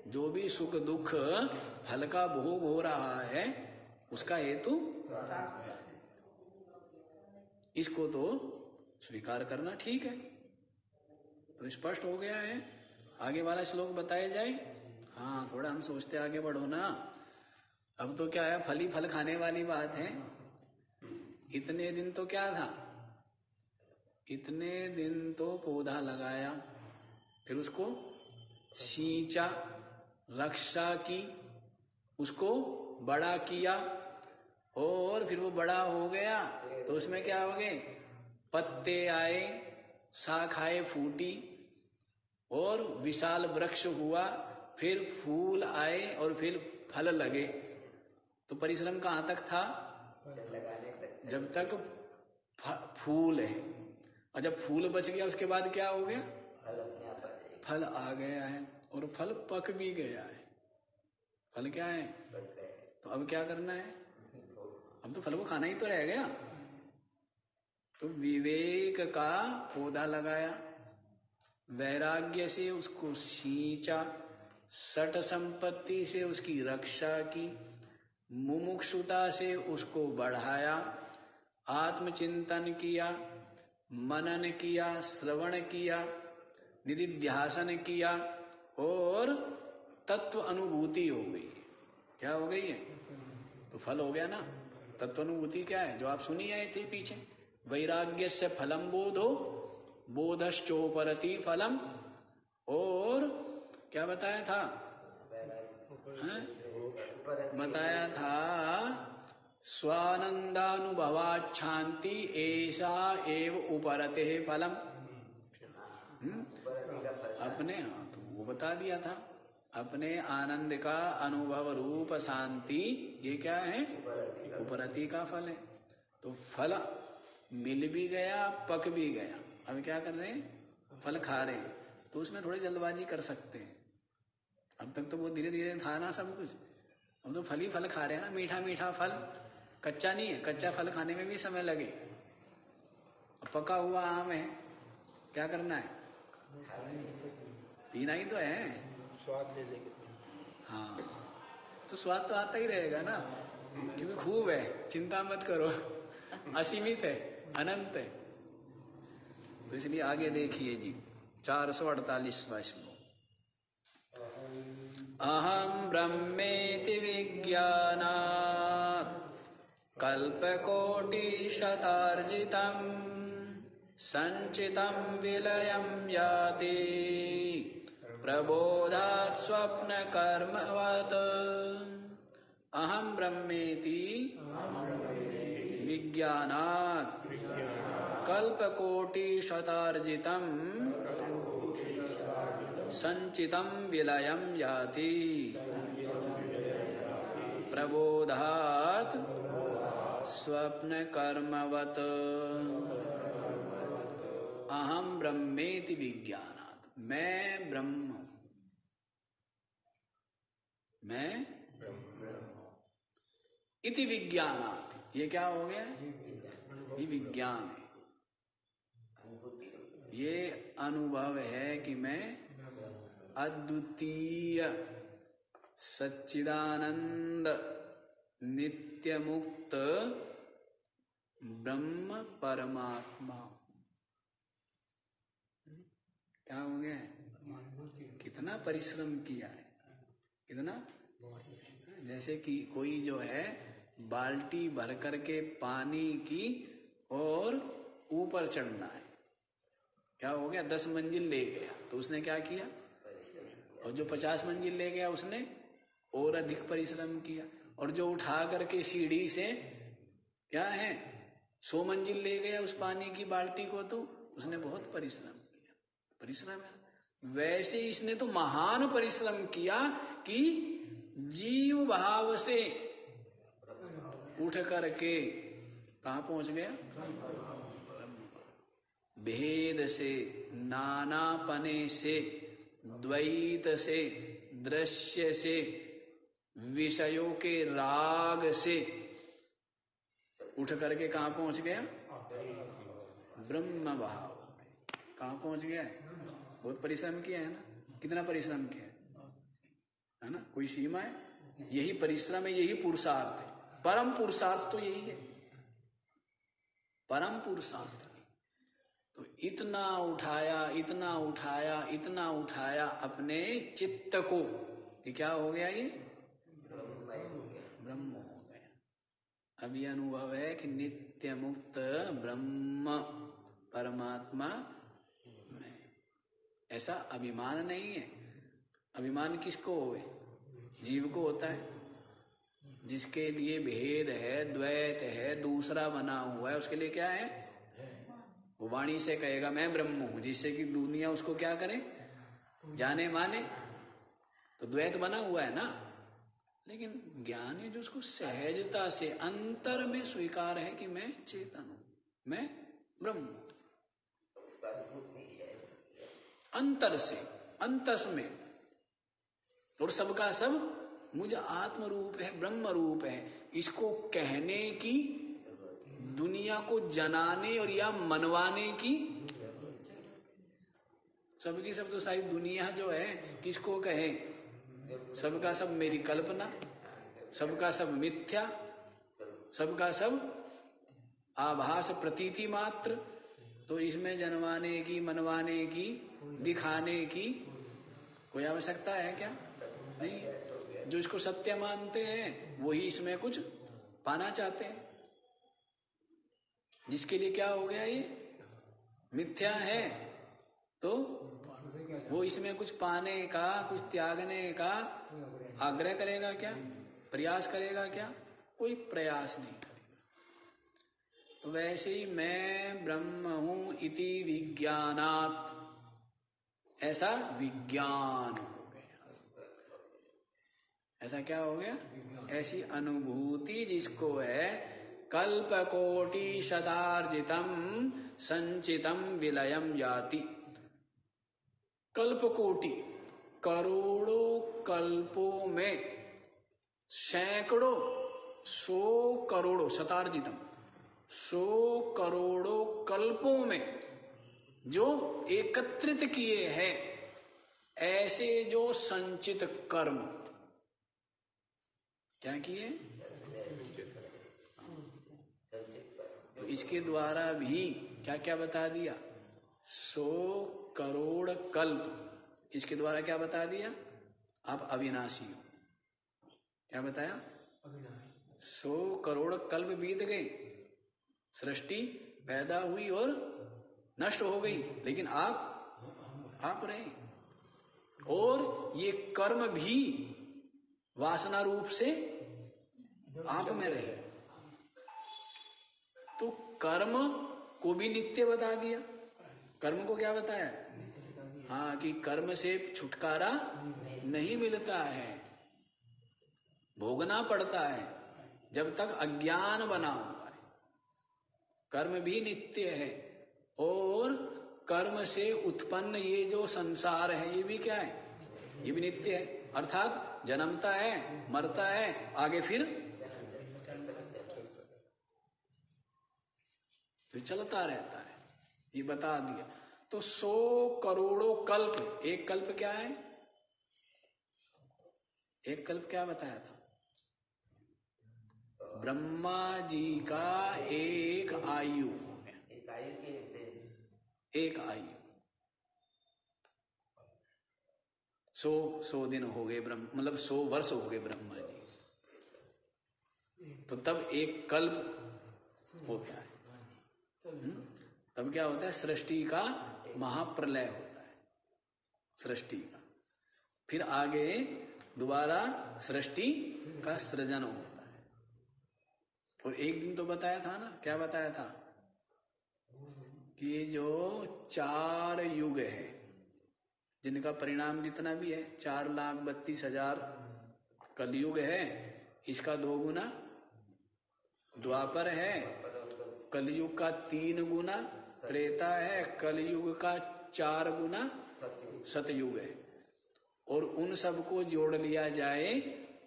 जो भी सुख दुख फल का भोग हो रहा है, उसका हेतु इसको तो स्वीकार करना ठीक है। तो स्पष्ट हो गया है। आगे वाला श्लोक बताया जाए। हाँ थोड़ा हम सोचते आगे बढ़ो ना। अब तो क्या है, फल फल खाने वाली बात है। इतने दिन तो क्या था? इतने दिन तो पौधा लगाया फिर उसको सींचा रक्षा की उसको बड़ा किया और फिर वो बड़ा हो गया तो उसमें क्या हो गए? पत्ते आए शाखाएँ फूटी और विशाल वृक्ष हुआ फिर फूल आए और फिर फल लगे। तो परिश्रम कहाँ तक था? जब तक फूल है। और जब फूल बच गया उसके बाद क्या हो गया? फल आ गया है और फल पक भी गया है। फल क्या है? तो अब क्या करना है? अब तो फल को खाना ही तो रह गया। तो विवेक का पौधा लगाया वैराग्य से उसको सींचा सट संपत्ति से उसकी रक्षा की मुमुक्षुता से उसको बढ़ाया आत्मचिंतन किया मनन किया श्रवण किया निधिध्यासन किया और तत्व अनुभूति हो गई। क्या हो गई है? तो फल हो गया ना। तत्व अनुभूति क्या है? जो आप सुनी आए थे पीछे। वैराग्य से फलम बोधो बोधश्चोपरति फलम। और क्या बताया था? बताया था स्वानंदानुभवात शांति ऐसा एव उपरते फलम। हम्म? अपने हाँ तो वो बता दिया था। अपने आनंद का अनुभव रूप शांति ये क्या है? उपरति का फल है। तो फल मिल भी गया पक भी गया। अब क्या कर रहे हैं? फल खा रहे हैं। तो उसमें थोड़ी जल्दबाजी कर सकते हैं। अब तक तो वो धीरे धीरे था ना सब कुछ। हम तो फल ही फल खा रहे हैं ना मीठा मीठा फल। कच्चा नहीं है कच्चा फल खाने में भी समय लगे। पका हुआ आम है क्या करना है? पीना ही तो है। स्वाद ले लेके हाँ तो स्वाद तो आता ही रहेगा ना क्योंकि खूब है चिंता मत करो। असीमित है अनंत है। तो इसलिए आगे देखिए जी चार सौ अड़तालीसवा श्लोक अहम ब्रह्मेति विज्ञानात्। कल्पकोटिशतार्जितम् सञ्चितं विलयं याति। प्रबोधात् स्वप्नकर्मवत्। अहम ब्रह्मेति। विज्ञानात्। कल्पकोटिशतार्जितम् संचितं विलयं याति। प्रबोधात्। स्वप्नकर्मवत्। अहम ब्रह्मेति विज्ञानात्। मैं ब्रह्म हूँ। मैं इति विज्ञानात्। ये क्या हो गया? ये विज्ञान है। ये अनुभव है कि मैं अद्वितीय सच्चिदानंद। नित्य मुक्त ब्रह्म परमात्मा। क्या हो गया कितना परिश्रम किया है? कितना? जैसे कि कोई जो है, बाल्टी भर करके पानी की और ऊपर चढ़ना है। क्या हो गया? दस मंजिल ले गया। तो उसने क्या किया? और जो पचास मंजिल ले गया उसने, और अधिक परिश्रम किया। और जो उठा करके सीढ़ी से, क्या है? सौ मंजिल ले गया उस पानी की बाल्टी को तो उसने बहुत परिश्रम किया। परिश्रम है। वैसे इसने तो महान परिश्रम किया कि जीव भाव से उठ करके कहा पहुँच गया? भेद से, नानापने से, द्वैत से, दृश्य से विषयों के राग से उठ करके कहा पहुँच गया? ब्रह्म भाव कहा पहुँच गया है? बहुत परिश्रम किया है ना? कितना परिश्रम किया है? है ना? कोई सीमा है? यही परिश्रम है, यही पुरुषार्थ है। परम पुरुषार्थ तो यही है। परम पुरुषार्थ। तो इतना उठाया इतना उठाया इतना उठाया अपने चित्त को। क्या हो गया ये ब्रह्म हो गया अब यह अनुभव है कि नित्य मुक्त ब्रह्म परमात्मा में। ऐसा अभिमान नहीं है। अभिमान किसको हो जीव को होता है। जिसके लिए भेद है, द्वैत है, दूसरा बना हुआ है, उसके लिए क्या है? वो वाणी से कहेगा, मैं ब्रह्म हूँ। जिससे कि दुनिया उसको क्या करे? जाने माने तो द्वैत बना हुआ है ना? लेकिन ज्ञान है जो उसको सहजता से, अंतर में स्वीकार है कि मैं चेतन हूँ, मैं ब्रह्म अंतर से, अंतस में। और सबका सब मुझ आत्म रूप है ब्रह्म रूप है। इसको कहने की, दुनिया को जनाने और या मनवाने की सबकी सब तो सारी दुनिया जो है, किसको कहे? सबका सब मेरी कल्पना, सबका सब मिथ्या, सबका सब आभास प्रतीति मात्र। तो इसमें जनवाने की, मनवाने की, दिखाने की कोई आवश्यकता है क्या? नहीं। जो इसको सत्य मानते हैं, वही इसमें कुछ पाना चाहते हैं। जिसके लिए क्या हो गया ये? मिथ्या है तो वो इसमें कुछ पाने का कुछ त्यागने का आग्रह करेगा क्या? प्रयास करेगा क्या? कोई प्रयास नहीं करेगा। तो वैसे ही मैं ब्रह्म हूँ इति विज्ञानात। ऐसा विज्ञान हो गया। ऐसा क्या हो गया? ऐसी अनुभूति जिसको है कल्प कोटि शतार्जितम संचितम विलयम याति। कल्प कोटि करोड़ों कल्पों में, सैकड़ों, सौ करोड़ों, शतार्जितम, सौ करोड़ों कल्पों में जो एकत्रित किए हैं, ऐसे जो संचित कर्म। क्या किए? तो इसके द्वारा भी क्या क्या बता दिया? सौ करोड़ कल्प। इसके द्वारा क्या बता दिया? आप अविनाशी हो। क्या बताया? सौ करोड़ कल्प बीत गए। सृष्टि पैदा हुई और नष्ट हो गई। लेकिन आप आप रहे। और ये कर्म भी वासना रूप से आप में रहे। तो कर्म को भी नित्य बता दिया। कर्म को क्या बताया? हाँ कि कर्म से छुटकारा नहीं मिलता है। भोगना पड़ता है, जब तक अज्ञान बना हुआ है। कर्म भी नित्य है, और कर्म से उत्पन्न ये जो संसार है, ये भी क्या है? ये भी नित्य है। अर्थात जन्मता है, मरता है, आगे फिर तो चलता रहता है। ये बता दिया। तो सौ करोड़ों कल्प एक कल्प क्या है? एक कल्प क्या बताया था? ब्रह्मा जी का एक आयु। एक आयु के एक आयु। सौ सौ दिन हो गए ब्रह्म मतलब सौ वर्ष हो गए ब्रह्मा जी। तो तब एक कल्प होता है। हम्म? तब क्या होता है? सृष्टि का महाप्रलय होता है, सृष्टि का। फिर आगे दोबारा सृष्टि का सृजन होता है। और एक दिन तो बताया था ना, क्या बताया था? कि जो चार युग है, जिनका परिणाम जितना भी है, चार लाख बत्तीस हज़ार कलयुग है, इसका दो गुना द्वापर है, कलयुग का तीन गुना त्रेता है कलयुग का चार गुना सतयुग। है। और उन सबको जोड़ लिया जाए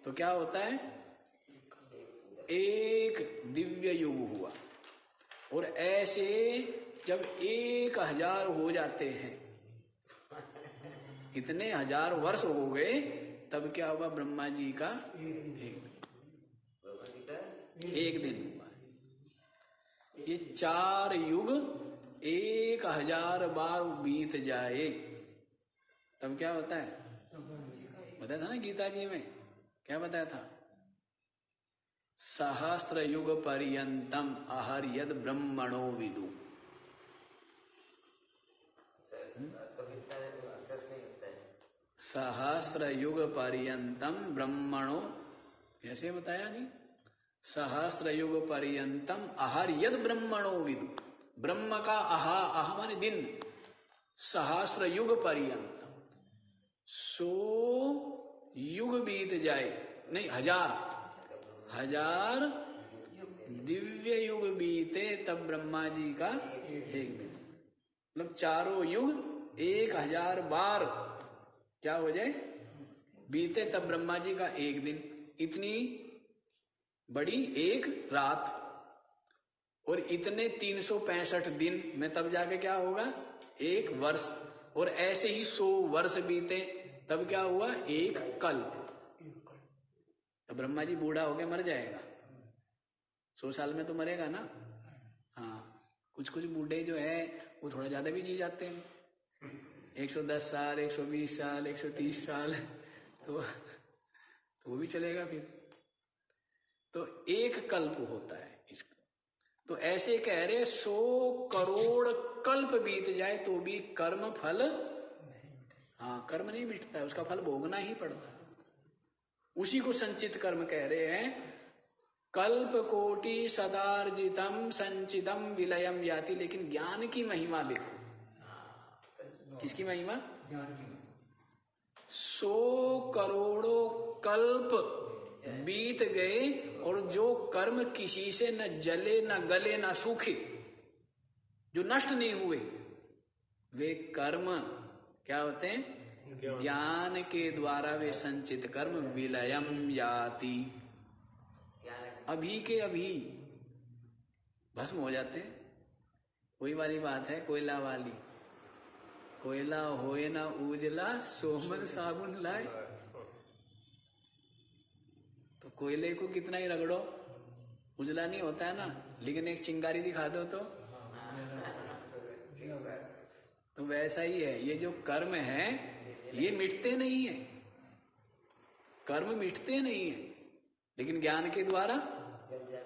तो क्या होता है? एक दिव्य युग हुआ। और ऐसे जब एक हज़ार हो जाते हैं इतने हज़ार वर्ष हो गए तब क्या हुआ ब्रह्मा जी का? एक बाबा जी का एक दिन हुआ। ये चार युग एक हज़ार बार बीत जाए। तब क्या होता है? बताया था ना गीता जी में? क्या बताया था? सहस्त्र युग पर्यंतम अहर यद ब्रह्मणो विदु। सहस्र युग पर्यंतम ब्रह्मणो। ऐसे बताया जी? सहस्र युग पर्यंतम अहर यद ब्रह्मणो विदु। ब्रह्म का अहा अह माने दिन सहस्र युग पर्यंत सो, युग बीत जाए, नहीं, हज़ार हज़ार दिव्य युग बीते तब ब्रह्मा जी का एक दिन। मतलब चारों युग एक हज़ार बार क्या हो जाए? बीते तब ब्रह्मा जी का एक दिन। इतनी बड़ी एक रात। और इतने तीन सौ पैंसठ दिन में तब जाके क्या होगा? एक वर्ष। और ऐसे ही सौ वर्ष बीते तब क्या हुआ? एक कल्प। तो ब्रह्मा जी बूढ़ा होके मर जाएगा। सौ साल में तो मरेगा ना? हाँ। कुछ कुछ बूढ़े जो है वो थोड़ा ज़्यादा भी जी जाते हैं। 110 साल 120 साल 130 साल तो, तो वो भी चलेगा फिर। तो एक कल्प होता है। तो ऐसे कह रहे सौ करोड़ कल्प बीत जाए तो भी कर्म फल हाँ कर्म नहीं मिटता है उसका फल भोगना ही पड़ता है। उसी को संचित कर्म कह रहे हैं कल्प कोटि सदार्जितम संचितम विलयम याति लेकिन ज्ञान की महिमा देखो। किसकी महिमा? सौ करोड़ों कल्प बीत गए और जो कर्म किसी से न जले न गले न सूखे जो नष्ट नहीं हुए वे कर्म क्या होते हैं? ज्ञान। के द्वारा वे संचित कर्म विलयम याति। अभी के अभी भस्म हो जाते हैं। वही वाली बात है कोयला वाली। कोयला होए ना उजला सोमन साबुन लाए। कोयले को कितना ही रगड़ो, उजला नहीं होता है ना, लेकिन एक चिंगारी दिखा दो तो। तो वैसा ही है, ये जो कर्म है, ये मिटते नहीं है। कर्म मिटते नहीं है, लेकिन ज्ञान के द्वारा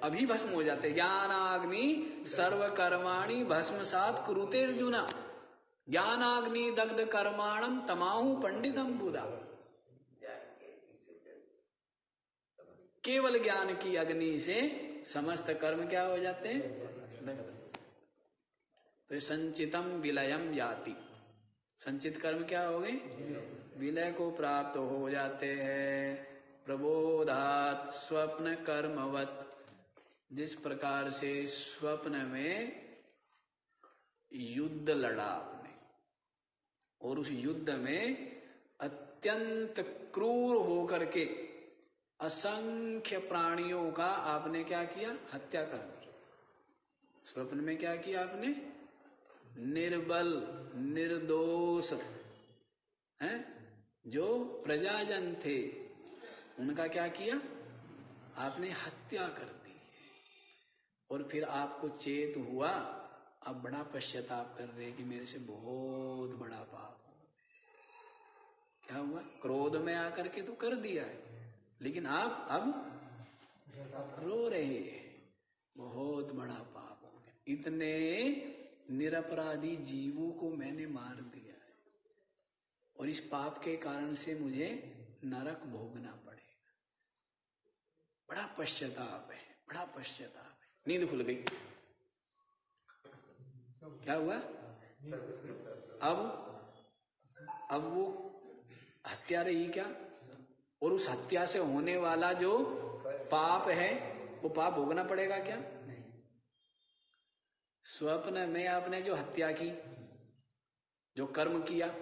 अभी भस्म हो जाते ज्ञान ज्ञानाग्नि सर्व कर्माणि भस्म सात कुरुते अर्जुना ज्ञानाग्नि दग्ध कर्माणम तमाहु पंडितम बुधा। केवल ज्ञान की अग्नि से समस्त कर्म क्या हो जाते हैं? तो संचितम विलयम जाति संचित कर्म क्या हो गए? विलय को प्राप्त हो जाते हैं। प्रबोधात स्वप्न कर्मवत। जिस प्रकार से स्वप्न में युद्ध लड़ा आपने, और उस युद्ध में अत्यंत क्रूर होकर के असंख्य प्राणियों का आपने क्या किया? हत्या कर दी। स्वप्न में क्या किया आपने? निर्बल, निर्दोष, हैं? जो प्रजाजन थे, उनका क्या किया? आपने हत्या कर दी। और फिर आपको चेत हुआ, अब बड़ा पश्चाताप कर रहे कि मेरे से बहुत बड़ा पाप क्या हुआ? क्रोध में आकर के तो कर दिया है। लेकिन आप अब रो रहे बहुत बड़ा पाप हो गया। इतने निरपराधी जीवों को मैंने मार दिया है। और इस पाप के कारण से मुझे नरक भोगना पड़ेगा। बड़ा पश्चाताप है, बड़ा पश्चाताप है। नींद खुल गई। क्या हुआ? अब अब वो हत्या रही क्या? और उस हत्या से होने वाला जो पाप है वो पाप भोगना पड़ेगा क्या? स्वप्न में आपने जो हत्या की जो कर्म किया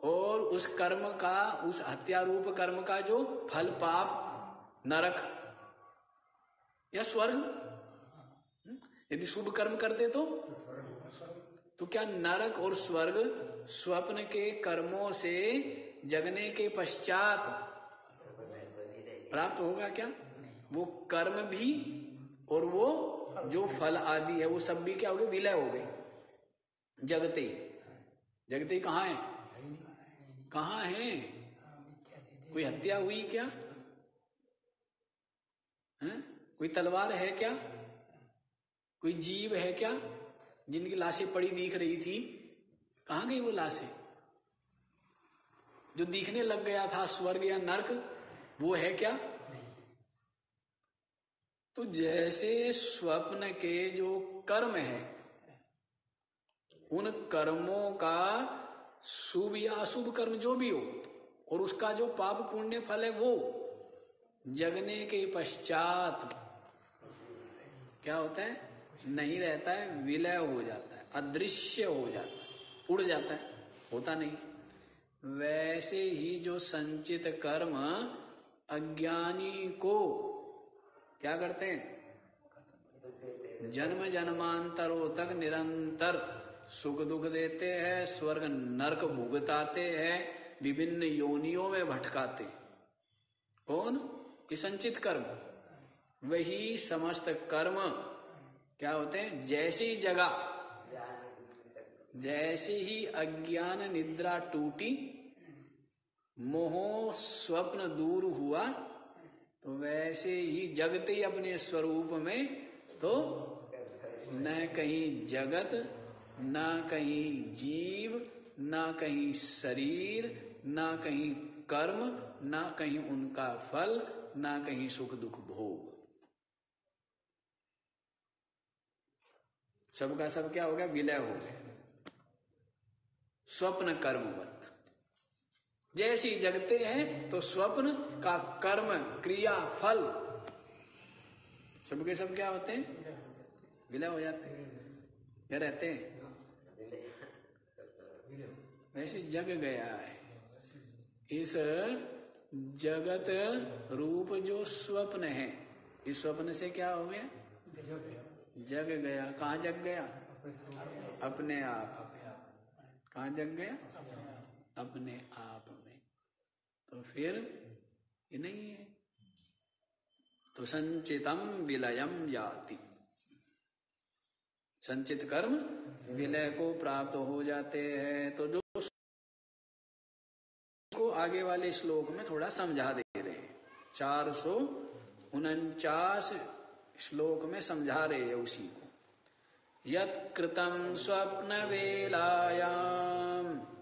और उस कर्म का उस हत्या रूप कर्म का जो फल पाप नरक या स्वर्ग? हम्म? यदि शुभ कर्म करते तो? तो क्या नरक और स्वर्ग स्वप्न के कर्मों से जगने के पश्चात प्राप्त होगा क्या? वो कर्म भी और वो जो फल आदि है, वो सब भी क्या हो गए? विलय हो गए। जगते। जगते कहाँ है? कहाँ है? कोई हत्या हुई क्या? है? कोई तलवार है क्या? कोई जीव है क्या? जिनकी लाशें पड़ी दिख रही थी। कहाँ गई वो लाशें? जो दिखने लग गया था स्वर्ग या नर्क वो है क्या? तो जैसे स्वप्न के जो कर्म है, उन कर्मों का शुभ या अशुभ कर्म जो भी हो, और उसका जो पाप पुण्य फल है वो, जगने के पश्चात क्या होता है? नहीं रहता है, विलय हो जाता है, अदृश्य हो जाता है, उड़ जाता है, होता नहीं। वैसे ही जो संचित कर्म अज्ञानी को क्या करते हैं? जन्म जन्मांतरों तक निरंतर सुख दुख देते हैं, स्वर्ग नरक भुगताते हैं, विभिन्न योनियों में भटकाते कौन? ये संचित कर्म। वही समस्त कर्म क्या होते हैं? जैसी जगह, जैसी ही अज्ञान निद्रा टूटी मोह स्वप्न दूर हुआ तो वैसे ही जगते ही अपने स्वरूप में तो न कहीं जगत, न कहीं जीव, न कहीं शरीर, न कहीं कर्म, न कहीं उनका फल, न कहीं सुख दुख भोग। सबका सब क्या हो गया? विलय हो गया। स्वप्न कर्मवत। जैसी जगते हैं तो स्वप्न का कर्म, क्रिया, फल। सबके सब क्या होते हैं? विलय हो जाते हैं। या रहते हैं? वैसे जग गया है। इस जगत रूप जो स्वप्न है, इस स्वप्न से क्या हो गया? जग गया। कहा जग गया? अपने आप। कहा जग गया? अपने आप। तो फिर ये नहीं है। तो संचितम विलयम याति। संचित कर्म विलय को प्राप्त हो जाते हैं। तो जो को आगे वाले श्लोक में थोड़ा समझा दे रहे हैं। चार सौ उनचास श्लोक में समझा रहे हैं उसी को। यत्कृतं स्वप्नवेलायां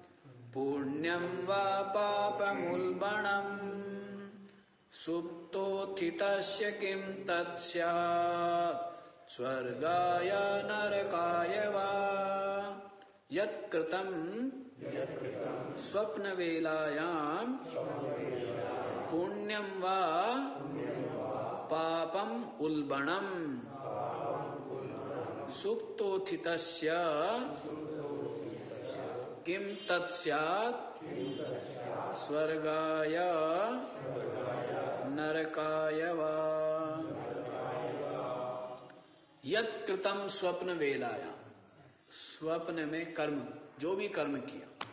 पुण्यं वा पापमुल्बणम्। सुप्तोत्थितस्य किं तत्स्यात्। स्वर्गाय नरकाय वा। यत्कृतं वा पापम् उल्बणम्। सुप्तोत्थितस्य किं तत्स्यात् स्वर्गाय नरकाय वा। स्वप्न वेलाया स्वप्न में कर्म, जो भी कर्म किया।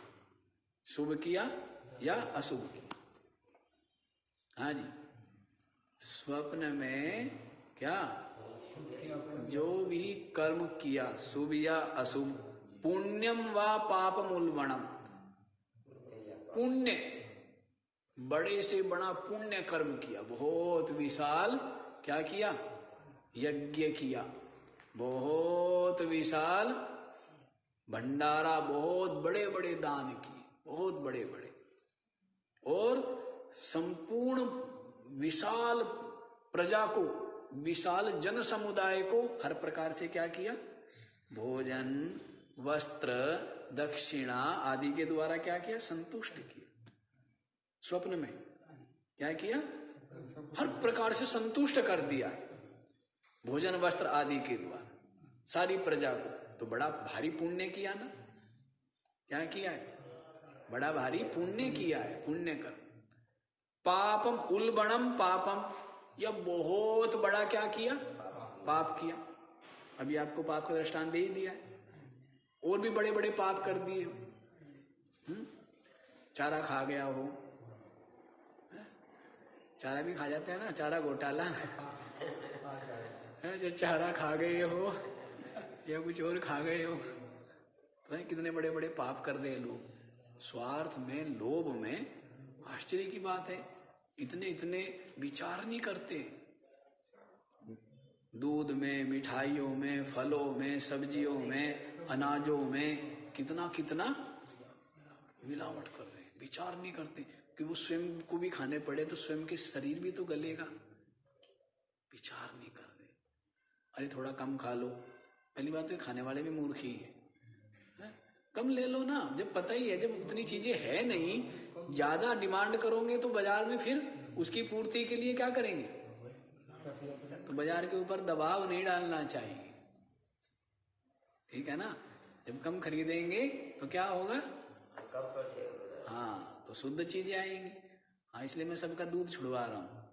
शुभ किया या अशुभ किया? हाँ जी। स्वप्न में क्या? जो भी कर्म किया, शुभ या अशुभ। पुण्यम व पापम उल्बणम पुण्य। बड़े से बड़ा पुण्य कर्म किया, बहुत विशाल क्या किया? यज्ञ किया। बहुत विशाल। भंडारा, बहुत बड़े बड़े दान किए, बहुत बड़े बड़े और संपूर्ण विशाल प्रजा को, विशाल जन समुदाय को हर प्रकार से क्या किया? भोजन वस्त्र, दक्षिणा आदि के द्वारा क्या किया? संतुष्ट किया। स्वप्न में क्या किया? हर प्रकार से संतुष्ट कर दिया। भोजन, वस्त्र आदि के द्वारा। सारी प्रजा को तो बड़ा भारी पुण्य किया ना। क्या किया है? बड़ा भारी पुण्य किया है, पुण्य कर। पापम उलबणम, पापम। यह बहुत बड़ा क्या किया? पाप किया। अभी आपको पाप का दृष्टान दे ही दिया है। और भी बड़े बड़े पाप कर दिए हम्म? चारा खा गया हो। चारा भी खा जाते हैं ना चारा घोटाला। जो चारा खा गए हो या कुछ और खा गए हो पता नहीं कितने बड़े बड़े पाप कर रहे हैं लोग। स्वार्थ में लोभ में आश्चर्य की बात है। इतने इतने विचार नहीं करते। दूध में, मिठाइयों में, फलों में, सब्जियों में, अनाजों में कितना कितना मिलावट कर रहे विचार नहीं करते कि वो स्वयं को भी खाने पड़े तो स्वयं के शरीर भी तो गलेगा। विचार नहीं कर रहे। अरे थोड़ा कम खा लो। पहली बात तो खाने वाले भी मूर्ख ही। है? कम ले लो ना। जब पता ही है, जब उतनी चीज़ें है नहीं, ज़्यादा डिमांड करोगे तो बाज़ार में फिर उसकी पूर्ति के लिए क्या करेंगे? बाज़ार के ऊपर दबाव नहीं डालना चाहिए। ठीक है ना? जब कम खरीदेंगे तो क्या होगा? हाँ तो शुद्ध चीज़ें आएँगी। हाँ इसलिए मैं सबका दूध छुड़वा रहा हूँ।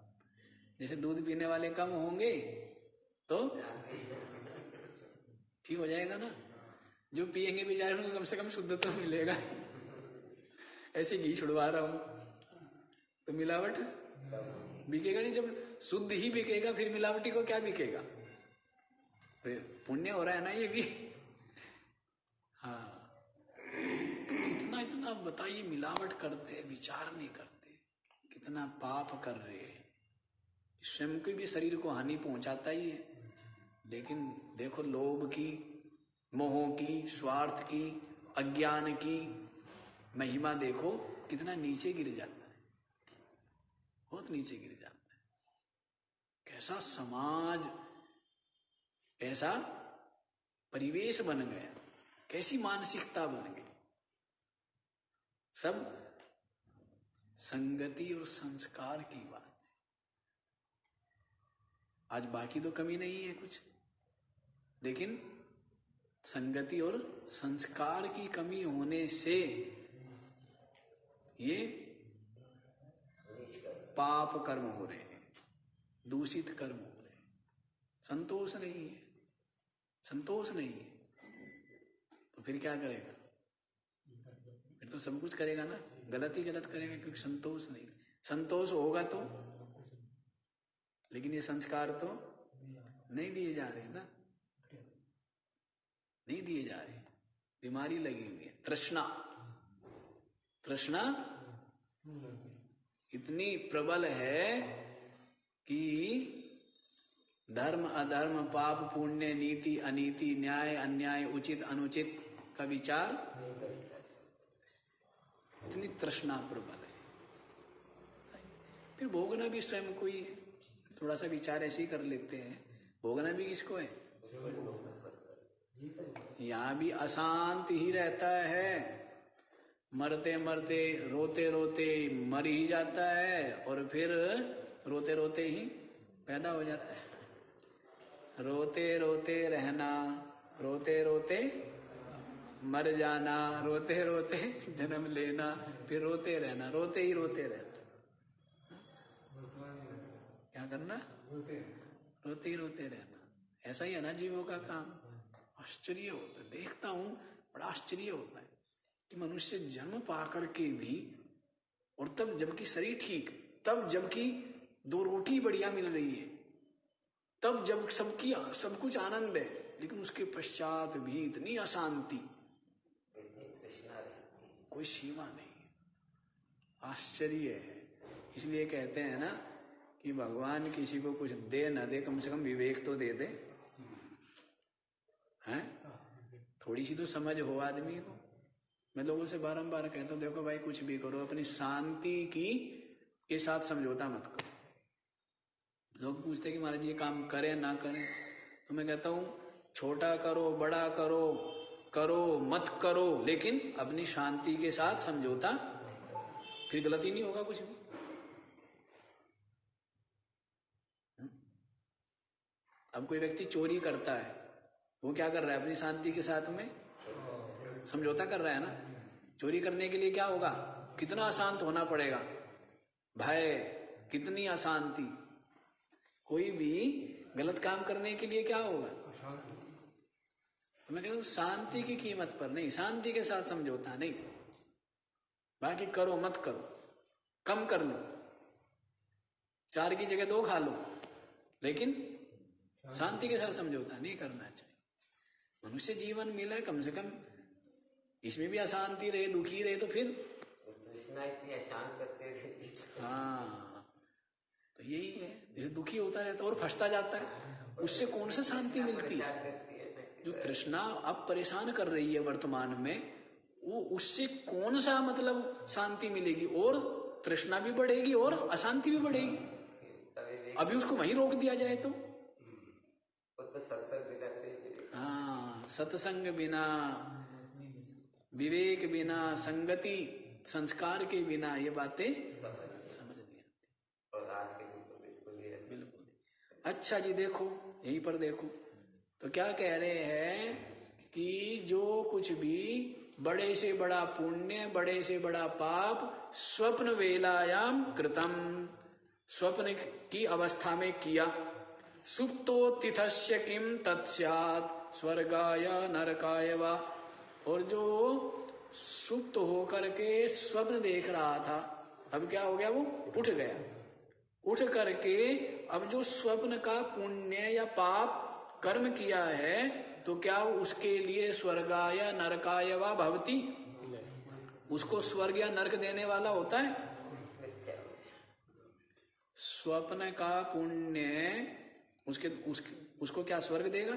जैसे दूध पीने वाले कम होंगे तो ठीक हो जाएगा ना? जो पियेंगे बेचारे उनको कम से कम शुद्ध तो मिलेगा। ऐसे घी छुड़वा रहा हूँ। तो मिलावट? बिकेगा नहीं, जब शुद्ध ही बिकेगा, फिर मिलावटी को क्या बिकेगा? फिर पुण्य हो रहा है ना ये भी? हाँ। तो इतना इतना बताइए, मिलावट करते, विचार नहीं करते, कितना पाप कर रहे हैं। स्वयं के भी शरीर को हानि पहुंचाता ही है। लेकिन देखो, लोभ की, मोह की, स्वार्थ की, अज्ञान की, महिमा देखो, कितना नीचे गिर जाता बहुत नीचे गिर जाता है। कैसा समाज, कैसा परिवेश बन गया, कैसी मानसिकता बन गई। सब संगति और संस्कार की बात है। आज बाकी तो कमी नहीं है कुछ, लेकिन संगति और संस्कार की कमी होने से ये पाप कर्म हो रहे हैं, दूषित कर्म हो रहे हैं। संतोष नहीं है, संतोष नहीं है। तो फिर क्या करेगा? फिर तो सब कुछ करेगा ना, गलत ही गलत करेगा क्योंकि संतोष नहीं। संतोष होगा तो? लेकिन ये संस्कार तो नहीं दिए जा रहे ना। नहीं दिए जा रहे। बीमारी लगी हुई है तृष्णा। तृष्णा? इतनी प्रबल है कि धर्म अधर्म पाप पुण्य नीति अनीति न्याय अन्याय उचित अनुचित का विचार इतनी तृष्णा प्रबल है। फिर भोगना भी स्वयं को ही है। थोड़ा सा विचार ऐसे ही कर लेते हैं। भोगना भी किसको है? यहाँ भी अशांत ही रहता है। मरते मरते रोते रोते मर ही जाता है और फिर रोते रोते ही पैदा हो जाता है। रोते रोते रहना, रोते रोते मर जाना, रोते रोते जन्म लेना, फिर रोते रहना, रोते ही रोते रहना। क्या करना? रोते ही रोते रहना। ऐसा ही है ना जीवों का काम। आश्चर्य होता है। देखता हूँ, बड़ा आश्चर्य होता है। कि मनुष्य जन्म पा करके भी और तब जबकि शरीर ठीक तब जबकि दो रोटी बढ़िया मिल रही है तब जब सबकी सब कुछ आनंद है लेकिन उसके पश्चात भी इतनी अशांति। है। कोई सीमा नहीं। आश्चर्य है। इसलिए कहते हैं ना कि भगवान किसी को कुछ दे न दे कम से कम विवेक तो दे दे। हैं? थोड़ी सी तो समझ हो आदमी को। मैं लोगों से बारंबार कहता हूँ, देखो भाई, कुछ भी करो, अपनी शांति की, के साथ समझौता मत करो। लोग पूछते कि महाराज, ये काम करें ना करें? तो मैं कहता हूँ, छोटा करो, बड़ा करो करो, मत करो, लेकिन अपनी शांति के साथ समझौता फिर गलती नहीं होगा कुछ भी। हम्म? अब कोई व्यक्ति चोरी करता है, वो क्या कर रहा है अपनी शांति के साथ में? समझौता कर रहा है ना? चोरी करने के लिए क्या होगा? कितना अशांत होना पड़ेगा? भय कितनी अशांति? कोई भी गलत काम करने के लिए क्या होगा? तो मैं कहता हूँ, शांति की कीमत पर नहीं, शांति के साथ समझौता नहीं। बाकी करो, मत करो। कम कर लो। चार की जगह दो खा लो। लेकिन शांति के साथ समझौता नहीं करना चाहिए। मनुष्य जीवन मिला कम से कम इसमें भी अशांति रहे दुखी रहे तो फिर? अशांत करते रहती हाँ। तो यही है। जैसे दुखी होता रहता है और फंसता जाता है। उससे कौन सा शांति मिलती? है करती जो तृष्णा अब परेशान कर रही है वर्तमान में वो उससे कौन सा मतलब शांति मिलेगी? और तृष्णा भी बढ़ेगी और अशांति भी बढ़ेगी। अभी उसको वहीं रोक दिया जाए तो। तो सत्संग हाँ सत्संग बिना विवेक बिना संगति संस्कार के बिना ये बातें समझ समझ नहीं आती। और आज के बिल्कुल बिल्कुल अच्छा जी देखो यहीं पर देखो। तो क्या कह रहे हैं कि जो कुछ भी बड़े से बड़ा पुण्य बड़े से बड़ा पाप स्वप्न वेलायाम कृतम। स्वप्न की अवस्था में किया। सुप्तो तिथस्य किम तत्स्यात् स्वर्गाय नरकाय वा। और जो सुप्त होकर के स्वप्न देख रहा था, अब क्या हो गया वो? उठ गया। उठ करके अब जो स्वप्न का पुण्य या पाप कर्म किया है तो क्या उसके लिए स्वर्गाय नरकाय वा भवती? उसको स्वर्ग या नरक देने वाला होता है? स्वप्न का पुण्य, उसके उसके, उसको क्या स्वर्ग देगा?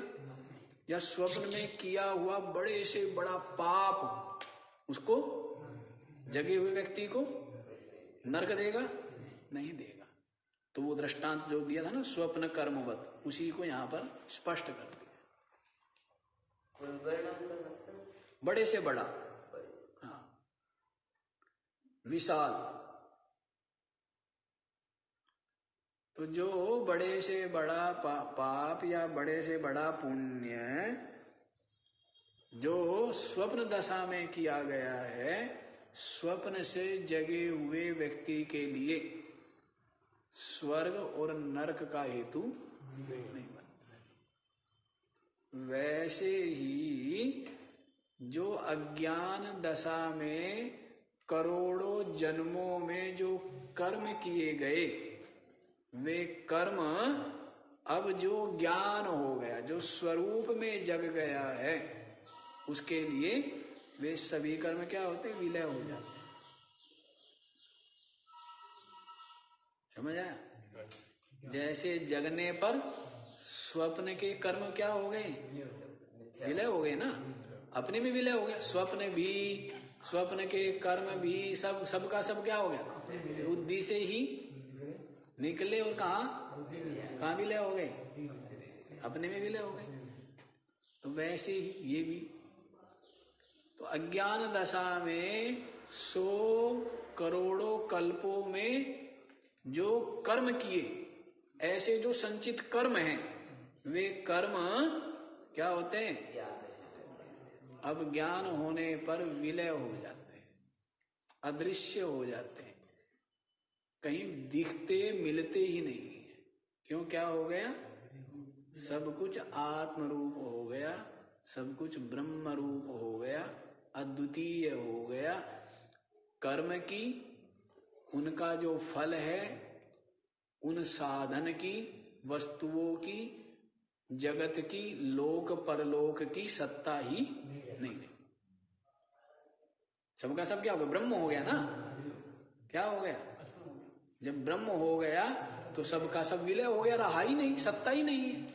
या स्वप्न में किया हुआ बड़े से बड़ा पाप उसको जगे हुए व्यक्ति को नरक देगा? नहीं देगा। तो वो दृष्टांत जो दिया था ना, स्वप्न कर्मवत, उसी को यहाँ पर स्पष्ट कर दिया। बड़े से बड़ा। हाँ। विशाल। तो जो बड़े से बड़ा पा, पाप या बड़े से बड़ा पुण्य जो स्वप्न दशा में किया गया है स्वप्न से जगे हुए व्यक्ति के लिए स्वर्ग और नरक का हेतु नहीं बनता। वैसे ही जो अज्ञान दशा में करोड़ों जन्मों में जो कर्म किए गए वे कर्म अब जो ज्ञान हो गया, जो स्वरूप में जग गया है, उसके लिए वे सभी कर्म क्या होते विलय हो जाते समझ आया? जैसे जगने पर स्वप्न के कर्म क्या हो गए? विलय हो गए ना? अपने में विलय हो गया। स्वप्न भी, स्वप्न के कर्म भी, सब, सबका सब क्या हो गया? बुद्धि से ही निकले और कहा? कहा विलय हो। गए अपने में विलय हो गए तो वैसे ही ये भी। तो अज्ञान दशा में सो करोड़ों कल्पों में जो कर्म किए ऐसे जो संचित कर्म हैं वे कर्म क्या होते हैं? अब ज्ञान होने पर विलय हो जाते हैं अदृश्य हो जाते हैं। कहीं दिखते मिलते ही नहीं है। क्यों? क्या हो गया? सब कुछ आत्म रूप हो गया। सब कुछ ब्रह्म रूप हो गया। अद्वितीय हो गया। कर्म की, उनका जो फल है, उन साधन की, वस्तुओं की, जगत की, लोक परलोक की सत्ता ही नहीं नहीं सबका सब क्या हो गया? ब्रह्म हो गया ना? क्या हो गया? जब ब्रह्म हो गया तो सबका सब विलय हो गया, रहा ही नहीं, सत्ता ही नहीं है।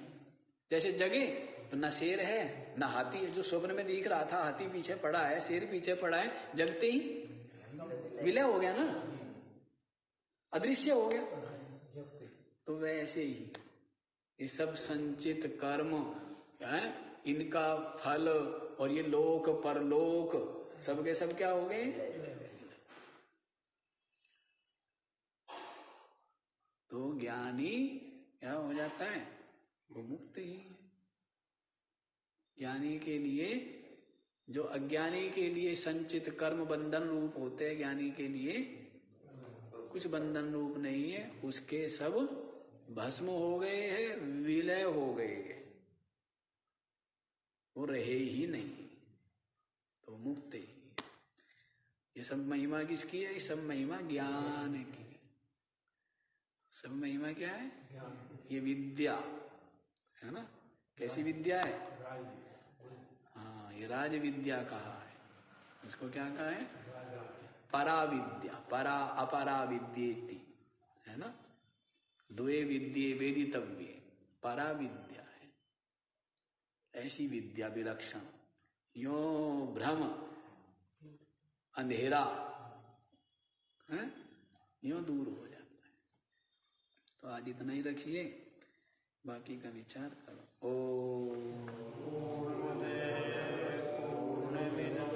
जैसे जगे तो ना शेर है, ना हाथी है, जो स्वप्न में दिख रहा था, हाथी पीछे पड़ा है, शेर पीछे पड़ा है, जगते ही विलय हो गया ना। अदृश्य हो गया। तो वैसे ही, ये सब संचित कर्म, है, इनका फल और ये लोक परलोक, सबके सब क्या हो गए? तो ज्ञानी क्या हो जाता है? वो मुक्त ही है। ज्ञानी के लिए, जो अज्ञानी के लिए संचित कर्म बंधन रूप होते हैं, ज्ञानी के लिए कुछ बंधन रूप नहीं है, उसके सब भस्म हो गए हैं, विलय हो गए है। वो रहे ही नहीं तो मुक्त ही ये सब महिमा किसकी है? ये सब महिमा ज्ञान की। सब महिमा क्या है? ये विद्या है ना? कैसी विद्या है? हाँ ये राज विद्या कहा है। इसको क्या कहा है? परा विद्या परा अपरा विद्येति है ना? द्वे विद्ये वेदितव्य परा विद्या है। ऐसी विद्या विलक्षण। यो भ्रम अंधेरा है? यो दूर है तो आज इतना ही रखिए। बाकी का विचार करो। ओ, ओ, ओ, ओ, ओ, ओ, ओ, ओ, ओ